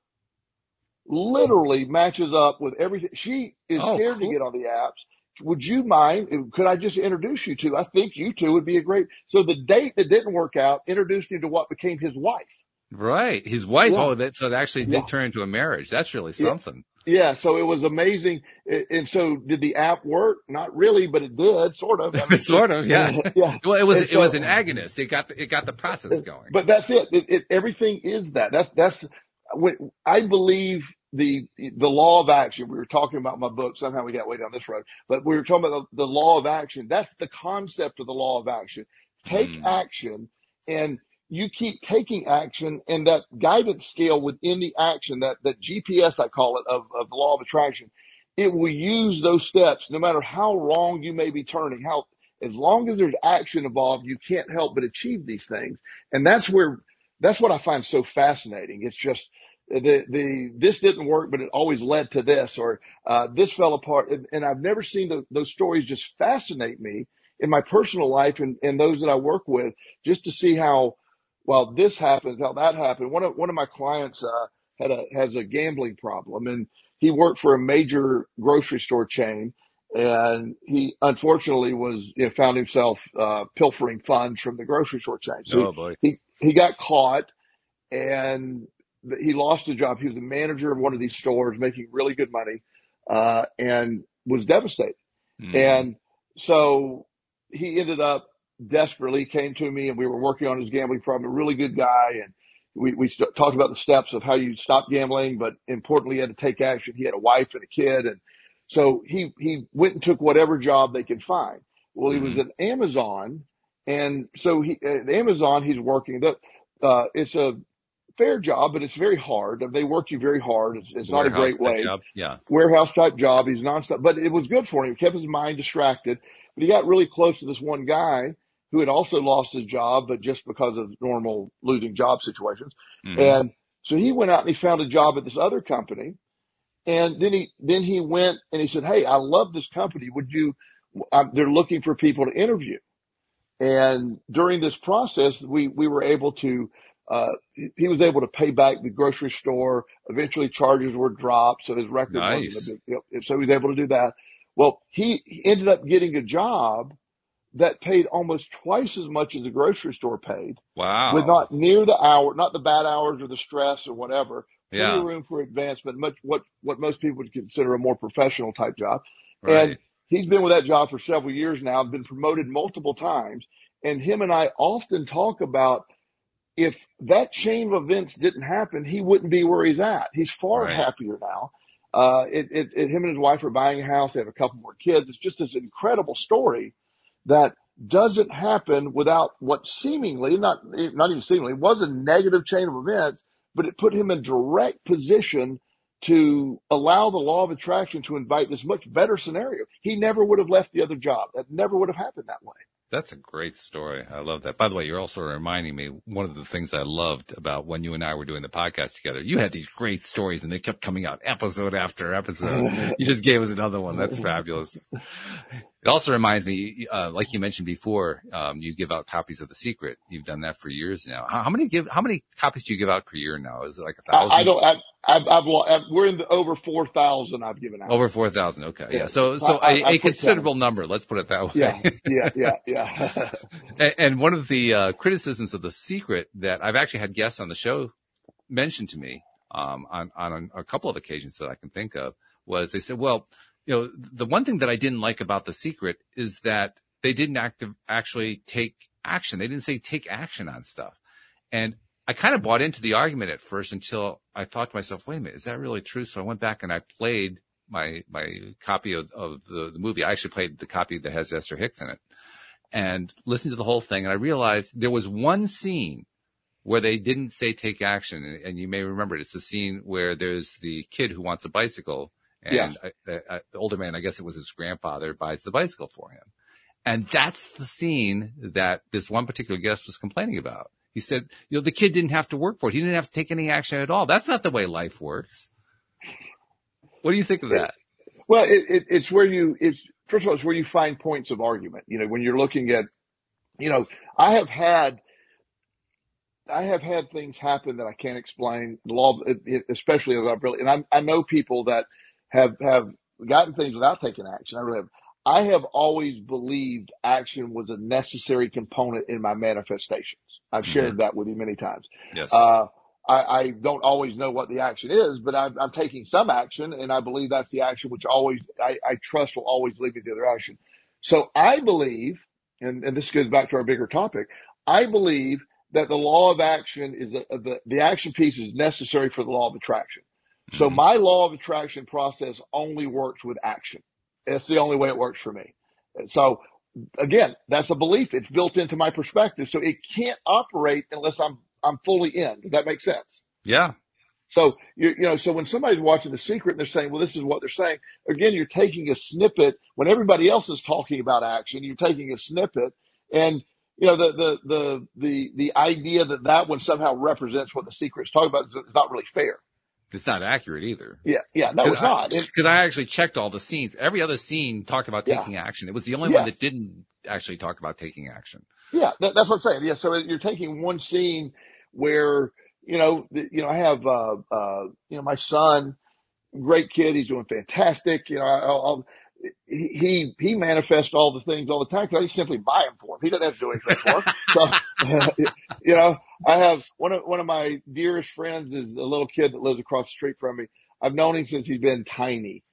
literally matches up with everything. She is Oh, scared cool. to get on the apps. Would you mind? Could I just introduce you to? I think you two would be a great. So the date that didn't work out introduced him to what became his wife. Right. His wife. Yeah. Oh, that so it actually did Yeah. turn into a marriage. That's really something. Yeah, so it was amazing. And so did the app work? Not really, but it did, sort of. I mean, sort of. Yeah. yeah. Well, it was And it so- was an agonist. It got the, it got the process going. But that's it. It, it. Everything is that. That's that's. I believe the the law of action. We were talking about my book. Somehow we got way down this road, but we were talking about the, the law of action. That's the concept of the law of action. Take Mm. action, and you keep taking action, and that guidance scale within the action, that that GPS I call it of of the law of attraction, it will use those steps, no matter how wrong you may be turning. How as long as there's action involved, you can't help but achieve these things. And that's where, that's what I find so fascinating. It's just the, the, this didn't work, but it always led to this or, uh, this fell apart. And, and I've never seen the, those stories just fascinate me in my personal life and, and those that I work with just to see how, well, this happens, how that happened. One of, one of my clients, uh, had a, has a gambling problem and he worked for a major grocery store chain and he unfortunately was you know, found himself uh, pilfering funds from the grocery store chain. So oh boy. he he got caught and he lost a job. He was the manager of one of these stores, making really good money, uh, and was devastated. Mhm. And so he ended up desperately came to me and we were working on his gambling problem. A really good guy, and we, we st- talked about the steps of how you stop gambling, but importantly, he had to take action. He had a wife and a kid. And so he, he went and took whatever job they could find. Well, he was Mhm. at Amazon. And so he, at Amazon, he's working the, uh, it's a fair job, but it's very hard. They work you very hard. It's, it's not a great way job. Yeah. warehouse type job. He's nonstop, but it was good for him. It kept his mind distracted. But he got really close to this one guy who had also lost his job, but just because of normal losing job situations. Mhm. And so he went out and he found a job at this other company. And then he, then he went and he said, Hey, I love this company. Would you, um, they're looking for people to interview. And during this process, we, we were able to, uh, he- he was able to pay back the grocery store. Eventually charges were dropped. So his record Nice. wasn't a big, so he was able to do that. Well, he, he ended up getting a job that paid almost twice as much as the grocery store paid Wow. with not near the hour, not the bad hours or the stress or whatever. Plenty yeah. of room for advancement, much what what most people would consider a more professional type job. Right. And he's been with that job for several years now, been promoted multiple times. And him and I often talk about if that chain of events didn't happen, he wouldn't be where he's at. He's far Right. happier now. Uh, it, it, it, him and his wife are buying a house. They have a couple more kids. It's just this incredible story that doesn't happen without what seemingly, not, not even seemingly, was a negative chain of events, but it put him in direct position to allow the law of attraction to invite this much better scenario. He never would have left the other job. That never would have happened that way. That's a great story. I love that. By the way, you're also reminding me one of the things I loved about when you and I were doing the podcast together. You had these great stories and they kept coming out episode after episode. you just gave us another one. That's fabulous. It also reminds me, uh, like you mentioned before, um, you give out copies of The Secret. You've done that for years now. How, how many give? How many copies do you give out per year now? Is it like a thousand? I don't, I, I've, I've, I've, we're in the over 4,000 I've given out. Over four thousand. Okay, yeah. Yeah. So, so I- I- a, I a considerable number. Let's put it that way. Yeah, yeah, yeah, yeah. And, and one of the uh, criticisms of the secret that I've actually had guests on the show mention to me um, on on a couple of occasions that I can think of was they said, well, you know, the one thing that I didn't like about the secret is that they didn't active actually take action. They didn't say take action on stuff, and I kind of bought into the argument at first until I thought to myself, wait a minute, is that really true? So I went back and I played my my copy of, of the, the movie. I actually played the copy that has Esther Hicks in it and listened to the whole thing. And I realized there was one scene where they didn't say take action. And, and you may remember it. It's the scene where there's the kid who wants a bicycle and Yeah. uh, uh, the older man, I guess it was his grandfather, buys the bicycle for him. And that's the scene that this one particular guest was complaining about. He said, you know, the kid didn't have to work for it. He didn't have to take any action at all. That's not the way life works. What do you think of that? Well, it, it, it's where you, it's, first of all, it's where you find points of argument. You know, when you're looking at, you know, I have had, I have had things happen that I can't explain. Law, especially as I've really, and I, I know people that have, have gotten things without taking action. I really have. I have always believed action was a necessary component in my manifestations. I've shared that with you many times. Yes. Uh, I, I don't always know what the action is, but I'm, I'm taking some action and I believe that's the action which always, I, I trust will always lead me to the other action. So I believe, and, and this goes back to our bigger topic, I believe that the law of action is a, the, the action piece is necessary for the law of attraction. So Mhm. my law of attraction process only works with action. It's the only way it works for me. So again, that's a belief. It's built into my perspective. So it can't operate unless I'm, I'm fully in. Does that make sense? yeah. So you, you know, so when somebody's watching The Secret and they're saying, "Well, this is what they're saying," again, you're taking a snippet when everybody else is talking about action. You're taking a snippet, and you know the the the the the idea that that one somehow represents what The Secret is talking about is not really fair. It's not accurate either. Yeah, yeah, no, it's not. Because I actually checked all the scenes. Every other scene talked about Yeah. taking action. It was the only one that didn't actually talk about taking action. Yeah, that, that's what I'm saying. Yeah, so you're taking one scene where you know, the, you know, I have uh, uh, you know, my son, great kid, he's doing fantastic. You know, I, I'll, I'll, he he manifests all the things all the time because I just simply buy them for him. He doesn't have to do anything for him. So, you know, I have one of one of my dearest friends is a little kid that lives across the street from me. I've known him since he's been tiny,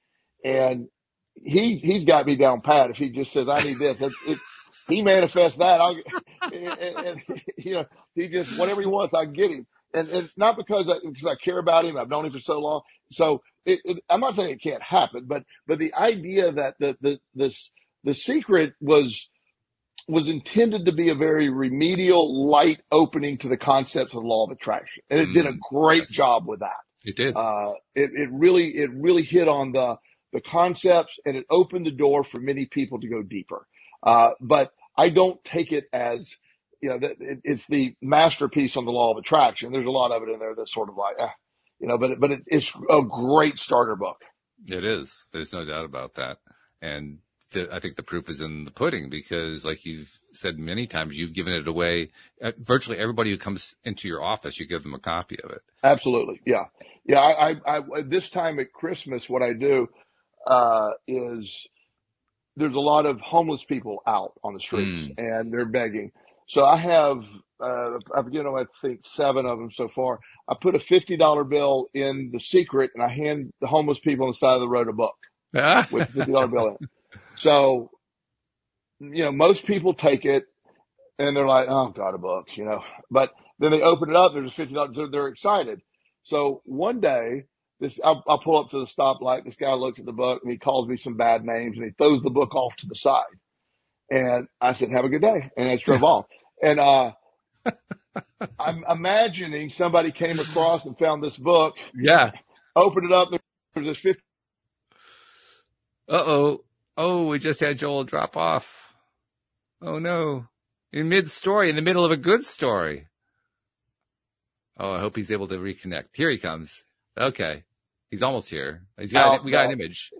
and he he's got me down pat. If he just says I need this, it, it, he manifests that. I'll, and, and, you know, he just whatever he wants, I get him. And, and not because I, because I care about him. I've known him for so long. So it, it, I'm not saying it can't happen, but, but the idea that the, the, this, the secret was, was intended to be a very remedial, light opening to the concepts of the law of attraction. And it mm, did a mm, great yes. job with that. It did. Uh, it, it really, it really hit on the, the concepts and it opened the door for many people to go deeper. Uh, but I don't take it as, you know, it, it's the masterpiece on the law of attraction. There's a lot of it in there that's sort of like, eh, you know, but, but it, it's a great starter book. It is. There's no doubt about that. And the, I think the proof is in the pudding because, like you've said many times, you've given it away. Uh, virtually everybody who comes into your office, you give them a copy of it. Absolutely, yeah, yeah. I, I, I this time at Christmas, what I do uh, is there's a lot of homeless people out on the streets mm. and they're begging. So I have, uh, I've given them, I think seven of them so far. I put a $50 bill in the secret and I hand the homeless people on the side of the road a book with the $50 bill in. So, you know, most people take it and they're like, oh, got a book, you know, but then they open it up. There's $50. They're, they're excited. So one day this, I'll, I'll pull up to the stoplight. This guy looks at the book and he calls me some bad names and he throws the book off to the side. And I said, have a good day. And I drove off. And, uh, I'm imagining somebody came across and found this book. Yeah. Opened it up. There's this 50. Uh oh. Oh, we just had Joel drop off. Oh no. In mid story, in the middle of a good story. Oh, I hope he's able to reconnect. Here he comes. Okay. He's almost here. He's got, we got an image.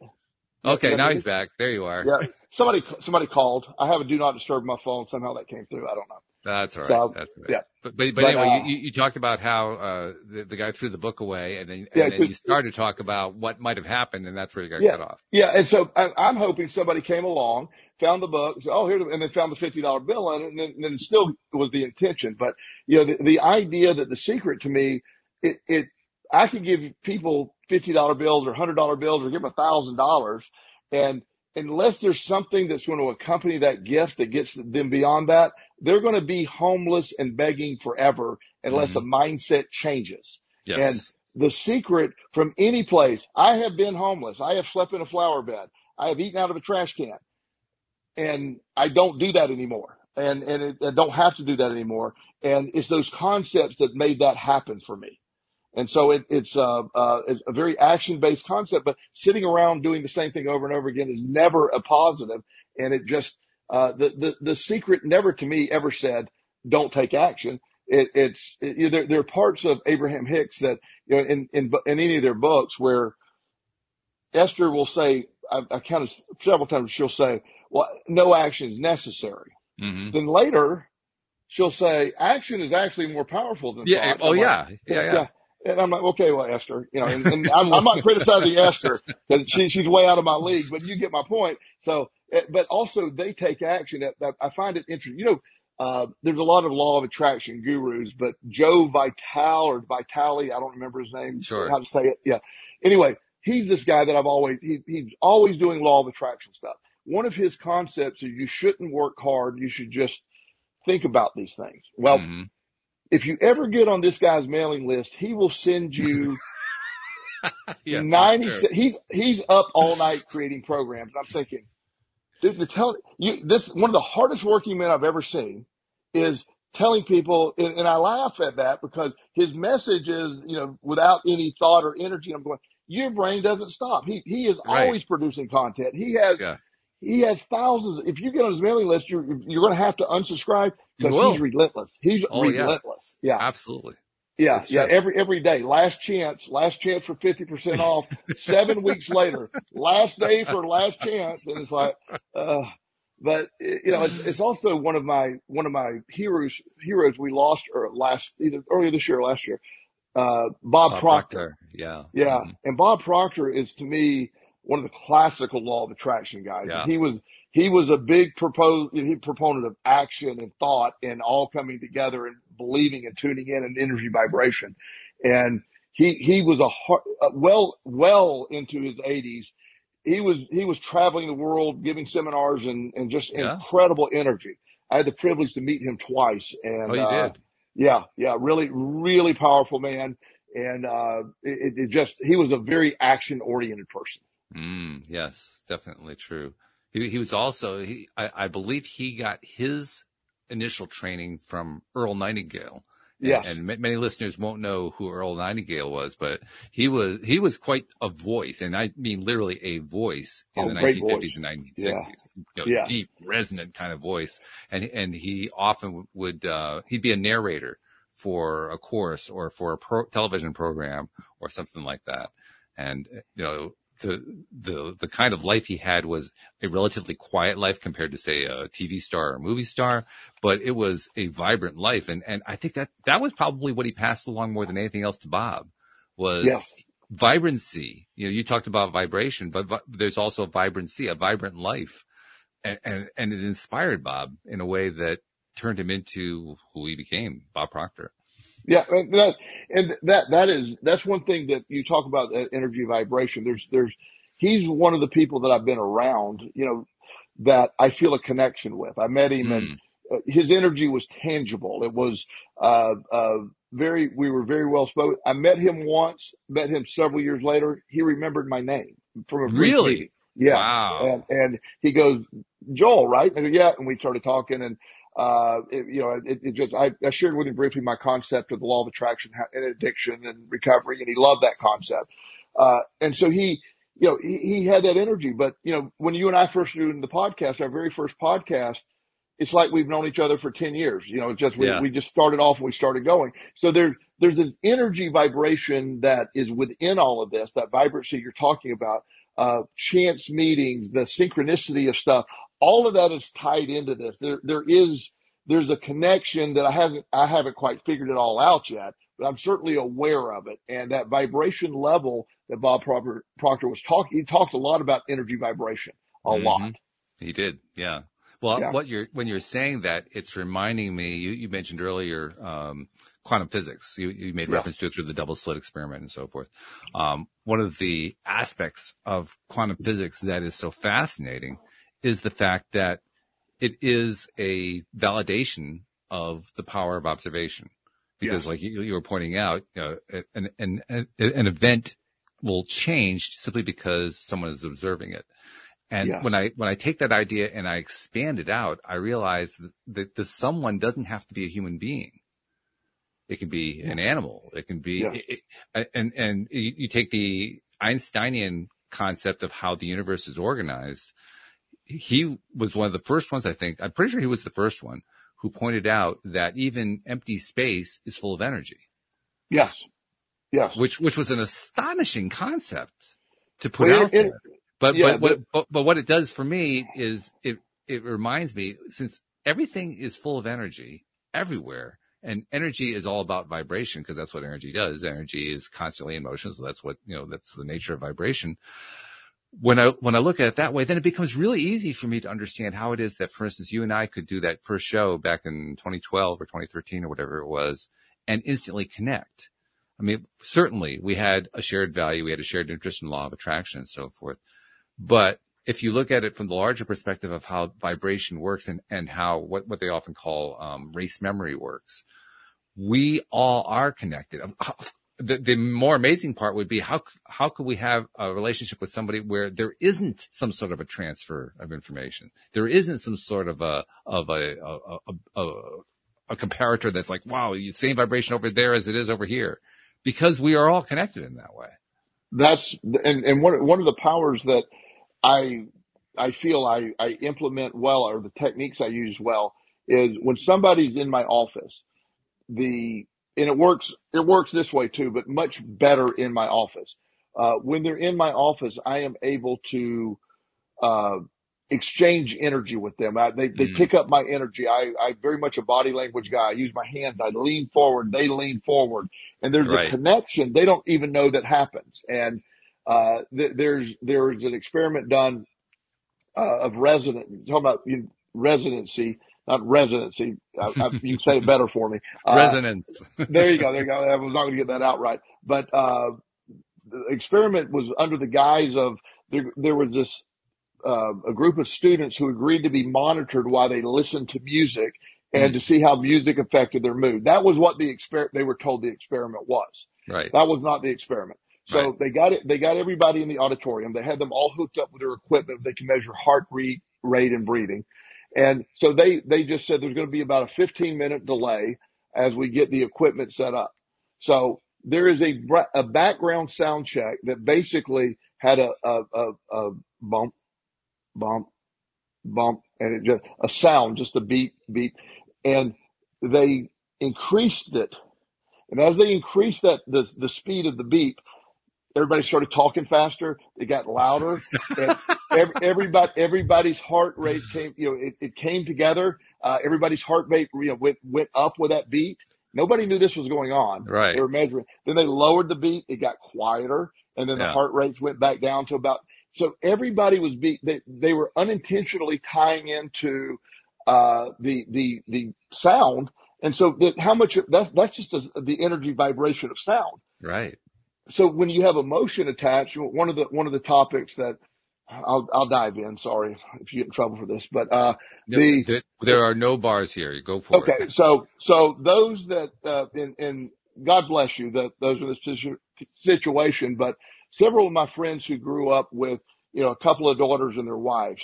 Okay, now he's back. There you are. Yeah. Somebody, somebody called. I have a do not disturb my phone. Somehow that came through. I don't know. That's all right. So, That's right. Yeah. But, but, but, but anyway, uh, you, you talked about how, uh, the, the guy threw the book away and then, yeah, and then you started to talk about what might have happened and that's where you got yeah, cut off. Yeah. And so I, I'm hoping somebody came along, found the book, said, oh, here, and then found the $50 bill in it. And then, and then still was the intention. But, you know, the, the idea that the secret to me, it, it, I could give people $50 bills or $100 bills or give them $1,000. And unless there's something that's going to accompany that gift that gets them beyond that, they're going to be homeless and begging forever unless mm-hmm. a mindset changes. Yes. And the secret from any place, I have been homeless. I have slept in a flower bed. I have eaten out of a trash can and I don't do that anymore. And, and it, I don't have to do that anymore. And it's those concepts that made that happen for me. And so it, it's, uh, uh, a very action based concept, but sitting around doing the same thing over and over again is never a. And it just, uh, the, the, the secret never to me ever said, don't take action. It, it's, it, you know, there, there, are parts of Abraham Hicks that, you know, in, in, in any of their books where Esther will say, I, I counted several times, she'll say, well, no action is necessary. Mm-hmm. Then later, she'll say, action is actually more powerful than yeah. Thought. Oh, yeah. Like, yeah. yeah. yeah. And I'm like, okay, well, Esther, you know, and, and I'm, I'm, not criticizing Esther because she, she's way out of my league, but you get my point. So, but also they take action. That, I find it interesting. You know, uh, there's a lot of law of attraction gurus, but Joe Vital or Vitale, I don't remember his name, sure. how to say it. Yeah. Anyway, he's this guy that I've always, he, he's always doing law of attraction stuff. One of his concepts is you shouldn't work hard. You should just think about these things. Well, mm-hmm if you ever get on this guy's mailing list, he will send you yes, 90, he's, he's up all night creating programs. I'm thinking, dude, you're telling you this, one of the hardest working men I've ever seen is telling people, and, and I laugh at that because his message is, you know, without any thought or energy. I'm going, your brain doesn't stop. He, he is right. always producing content. He has, yeah. he has thousands. If you get on his mailing list, you're, you're going to have to unsubscribe because he's relentless. He's oh, relentless. Yeah. yeah. Absolutely. Yeah. yeah. Every, every day. Last chance, last chance for 50% off. Seven weeks later, last day for last chance. And it's like, uh, but you know, it's, it's, also one of my, one of my heroes, heroes we lost or last, either earlier this year or last year, uh, Bob, Bob Proctor. Proctor. Yeah. Yeah. Mm-hmm. And Bob Proctor is to me one of the classical law of attraction guys. Yeah. He was, he was a big propose, he proponent of action and thought and all coming together and believing and tuning in and energy vibration. And he, he was a hard, uh, well, well into his eighties. He was, he was traveling the world, giving seminars and, and just yeah. incredible energy. I had the privilege to meet him twice and, oh, uh, did. Yeah, yeah, really, really powerful man. And uh, it, it just, he was a very action oriented person. Mm, yes, definitely true. He, he was also, he, I, I believe he got his initial training from Earl Nightingale. Yes. And, and, many listeners won't know who Earl Nightingale was, but he was he was quite a voice, and I mean literally a voice in oh, the 1950s voice. and 1960s. Yeah. You know, yeah. Deep, resonant kind of voice, and and he often would uh, he'd be a narrator for a course or for a pro- television program or something like that, and you know the the the kind of life he had was a relatively quiet life compared to say a TV star or movie star, but it was a vibrant life, and and I think that that was probably what he passed along more than anything else to Bob was yes. vibrancy. You know, you talked about vibration, but vi- there's also vibrancy, a vibrant life, and, and and it inspired Bob in a way that turned him into who he became, Bob Proctor. Yeah, and that and that that is that's one thing that you talk about that interview vibration. There's there's he's one of the people that I've been around, you know, that I feel a connection with. I met him and Mm. uh, his energy was tangible. It was uh uh very we were very well spoken. I met him once, met him several years later. He remembered my name from a Really? meeting. Yeah. Wow. And and he goes, Joel, right? And I go, yeah, and we started talking and uh, it, you know, it, it just, I, I shared with him briefly my concept of the law of attraction and addiction and recovery, and he loved that concept. Uh, and so he, you know, he, he had that energy. But, you know, when you and I first doing the podcast, our very first podcast, it's like we've known each other for 10 years. You know, just, we, Yeah. we just started off and we started going. So there, there's an energy vibration that is within all of this, that vibrancy you're talking about, uh, chance meetings, the synchronicity of stuff all of that is tied into this. There, there is, there's a connection that I haven't, I haven't quite figured it all out yet, but I'm certainly aware of it. And that vibration level that Bob Proctor, Proctor was talking, he talked a lot about energy vibration, a Mhm. lot. He did, yeah. Well, Yeah. what you're when you're saying that, it's reminding me. You, you mentioned earlier um, quantum physics. You, you made Yeah. reference to it through the double slit experiment and so forth. Um, one of the aspects of quantum physics that is so fascinating is the fact that it is a validation of the power of observation. Because, like you, you were pointing out, you know, an, an, an, event will change simply because someone is observing it. And when I when I take that idea and I expand it out, I realize that, that the someone doesn't have to be a human being. It can be an animal. It can be, it- it- and and you, you take the Einsteinian concept of how the universe is organized. He was one of the first ones, I think. I'm pretty sure he was the first one who pointed out that even empty space is full of energy, Yes. Yes. which which was an astonishing concept to put Well, out it- there. But yeah, but, what, but but what it does for me is it it reminds me since everything is full of energy everywhere and energy is all about vibration because that's what energy does energy is constantly in motion so that's what you know that's the nature of vibration when i when i look at it that way then it becomes really easy for me to understand how it is that for instance you and i could do that first show back in 2012 or 2013 or whatever it was and instantly connect i mean certainly we had a shared value we had a shared interest in law of attraction and so forth but if you look at it from the larger perspective of how vibration works and, and how what, what they often call um, race memory works, we all are connected. The, the more amazing part would be how how could we have a relationship with somebody where there isn't some sort of a transfer of information, there isn't some sort of a of a a, a, a, a comparator that's like wow, same vibration over there as it is over here, because we are all connected in that way. That's, and, and one, one of the powers that I, I feel I, I implement well or the techniques I use well is when somebody's in my office, the, and it works, it works this way too, but much better in my office. Uh, when they're in my office, I am able to, uh, exchange energy with them. I, they, they Mm. pick up my energy. I, I very much a body language guy. I use my hands. I lean forward. They lean forward and there's Right. a connection. They don't even know that happens. And, uh, th- there's, there's an experiment done, uh, of resident, talking about you know, residency, not residency. I, I, you can say it better for me. Uh, Resonance. there you go. There you go. I was not going to get that out right. But uh, the experiment was under the guise of there, there was this uh, a group of students who agreed to be monitored while they listened to music and to see how music affected their mood. That was what the exper- they were told the experiment was. Right. That was not the experiment. So Right. they got it. They got everybody in the auditorium. They had them all hooked up with their equipment. They can measure heart rate, rate and breathing. And so they, they just said there's going to be about a 15 minute delay as we get the equipment set up. So there is a, a background sound check that basically had a, a, a, a bump, bump, bump, and it just a sound, just a beep, beep, and they increased it. And as they increased that the the speed of the beep, everybody started talking faster. It got louder, and every, everybody everybody's heart rate came. You know, it, it came together. Uh, everybody's heart rate you know went went up with that beat. Nobody knew this was going on. Right. They were measuring. Then they lowered the beat. It got quieter, and then the heart rates went back down to about. So everybody was beat. They they were unintentionally tying into uh, the the the sound, and so that how much that's that's just the, the energy vibration of sound. Right. So when you have emotion attached, one of the one of the topics that I'll I'll dive in. Sorry if you get in trouble for this, but uh, the there, there are no bars here. You go for Okay, it. Okay, so so those that uh, and, and God bless you that those are the situ- situation, but several of my friends who grew up with you know a couple of daughters and their wives,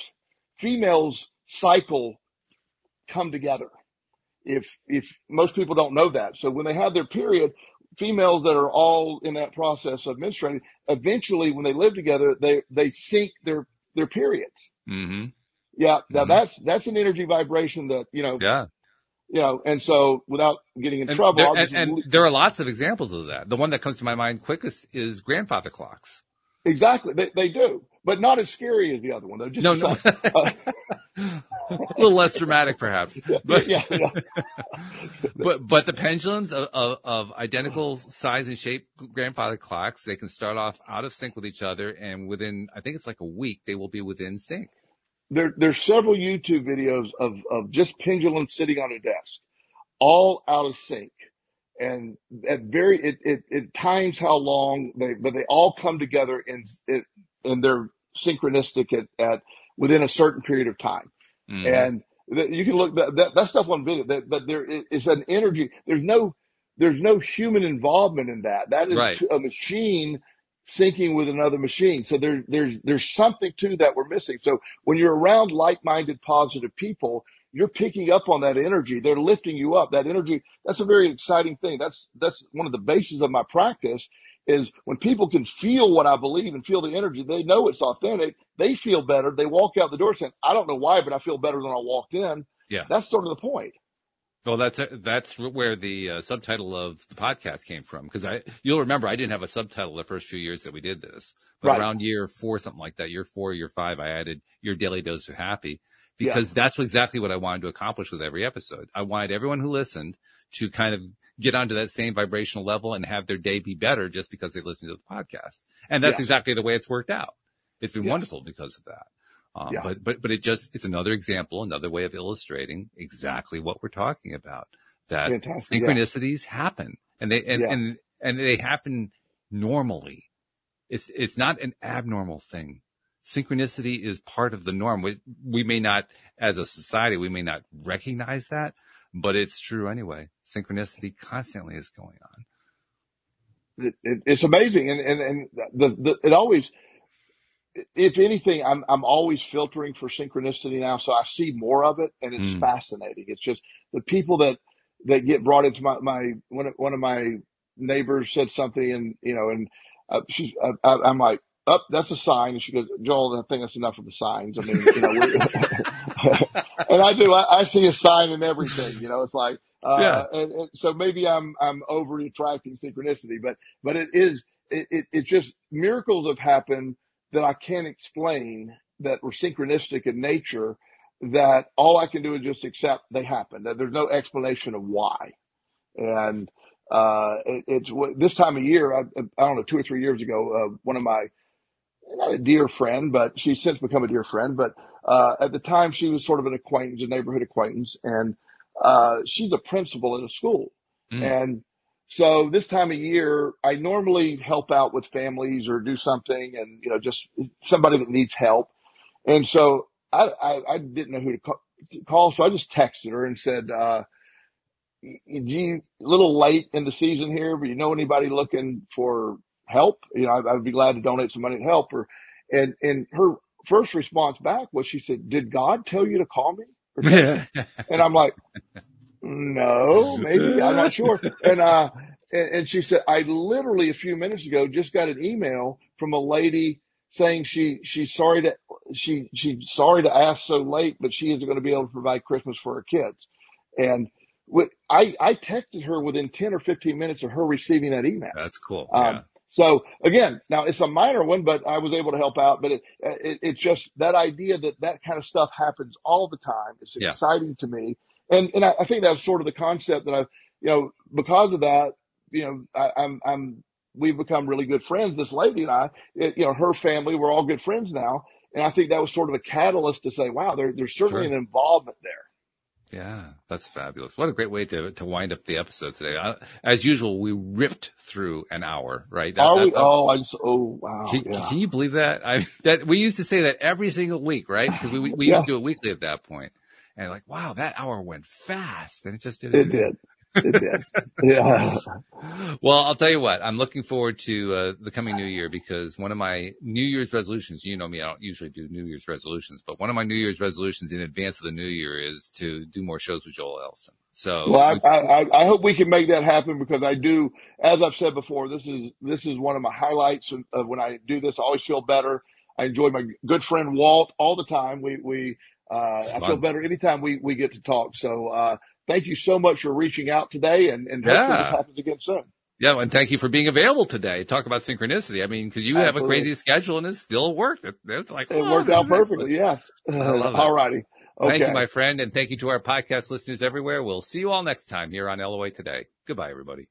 females cycle come together. If if most people don't know that, so when they have their period, females that are all in that process of menstruating, eventually when they live together, they they sync their their periods. Mm-hmm. Yeah, now Mhm. that's that's an energy vibration that you know Yeah. you know, and so without getting in And, trouble, there, and, and there are lots of examples of that. The one that comes to my mind quickest is grandfather clocks. exactly they, they do, but not as scary as the other one. Though, just No, no. Uh, a little less dramatic, perhaps. But, yeah, yeah, but but the pendulums of, of, of identical size and shape grandfather clocks, they can start off out of sync with each other, and within I think it's like a week, they will be within sync. there there's several YouTube videos of of just pendulums sitting on a desk, all out of sync, and at very it it, it times how long they but they all come together in it and they're synchronistic at, at within a certain period of time. Mhm. and that you can look that, that that stuff on video that but there is is an energy there's no there's no human involvement in that that is Right. a machine syncing with another machine so there there's there's something to that we're missing so when you're around like-minded positive people you're picking up on that energy they're lifting you up that energy that's a very exciting thing that's that's one of the bases of my practice is when people can feel what I believe and feel the energy, they know it's authentic. They feel better. They walk out the door saying, I don't know why, but I feel better than I walked in. Yeah. That's sort of the point. Well, that's that's where the uh, subtitle of the podcast came from. Because I, you'll remember, I didn't have a subtitle the first few years that we did this. But Right. around year four, something like that, year four, year five, I added your daily dose of happy Yeah. because that's exactly what I wanted to accomplish with every episode. I wanted everyone who listened to kind of get onto that same vibrational level and have their day be better just because they listen to the podcast. And that's Yes. exactly the way it's worked out. It's been Yes. wonderful because of that. Um, Yeah. but, but, but it just, it's another example, another way of illustrating exactly what we're talking about. That Fantastic, yeah. synchronicities happen and they, and, Yeah. and, and they happen normally. It's, it's not an abnormal thing. Synchronicity is part of the norm. We, we may not, as a society, we may not recognize that, but it's true anyway. Synchronicity constantly is going on. It, it, it's amazing. And, and, and the, the, it always, if anything, I'm, I'm always filtering for synchronicity now. So I see more of it and it's Mm. fascinating. It's just the people that, that get brought into my, my, one of, one of my neighbors said something and, you know, and uh, she, I, I, I'm like, up, that's a sign. And she goes, Joel, I think that's enough of the signs. I mean, you know, and I do, I, I see a sign in everything, you know, it's like, uh, Yeah. and, and so maybe I'm, I'm overly attracting synchronicity, but, but it is, it, it, it's just miracles have happened that I can't explain that were synchronistic in nature that all I can do is just accept they happened. That there's no explanation of why. And, uh, it, it's this time of year, I, I don't know, two or three years ago, uh, one of my, a dear friend, but she's since become a dear friend, but, uh, at the time she was sort of an acquaintance, a neighborhood acquaintance, and, uh, she's a principal in a school. Mm. And so this time of year, I normally help out with families or do something and, you know, just somebody that needs help. And so I, I, I didn't know who to co- call. So I just texted her and said, uh, you a little late in the season here, but you know anybody looking for help? You know, I'd, I'd be glad to donate some money to help her. And, and her first response back was she said, did God tell you to call me? and I'm like, no, maybe I'm not sure. And, uh, and, and she said, I literally a few minutes ago just got an email from a lady saying she, she's sorry to, she, she's sorry to ask so late, but she isn't going to be able to provide Christmas for her kids. And with, I, I texted her within 10 or 15 minutes of her receiving that email. That's cool. Um, yeah. So again, now it's a minor one, but I was able to help out. But it, it it's just that idea that that kind of stuff happens all the time. It's Yeah. exciting to me, and and I, I think that's sort of the concept that I, you know, because of that, you know, I, I'm I'm we've become really good friends. This lady and I, it, you know, her family, we're all good friends now, and I think that was sort of a catalyst to say, wow, there, there's certainly Sure. an involvement there. Yeah, that's fabulous. What a great way to to wind up the episode today. I, as usual, we ripped through an hour, right? That- Are we? that- Oh, I just oh wow, Can, yeah. can you believe that? I that we used to say that every single week, right? Because we we, we Yeah. used to do it weekly at that point, and like, wow, that hour went fast, and it just did. It did. It did. Yeah. Well, I'll tell you what, I'm looking forward to uh, the coming new year because one of my New Year's resolutions, you know me, I don't usually do New Year's resolutions, but one of my New Year's resolutions in advance of the new year is to do more shows with Joel Elston. So, Well, I, I, I- hope we can make that happen because I do, as I've said before, this is, this is one of my highlights of, of when I do this. I always feel better. I enjoy my good friend Walt all the time. We, we, uh, I feel better anytime we, we get to talk. So, uh, thank you so much for reaching out today and, and hopefully Yeah. this happens again soon. yeah, and thank you for being available today. Talk about synchronicity. I mean, because you have a crazy schedule and it still worked. It, it's like, It wow, worked out perfectly. Yes. love it. All righty. Okay. Thank you, my friend, and thank you to our podcast listeners everywhere. We'll see you all next time here on LOA Today. Goodbye, everybody.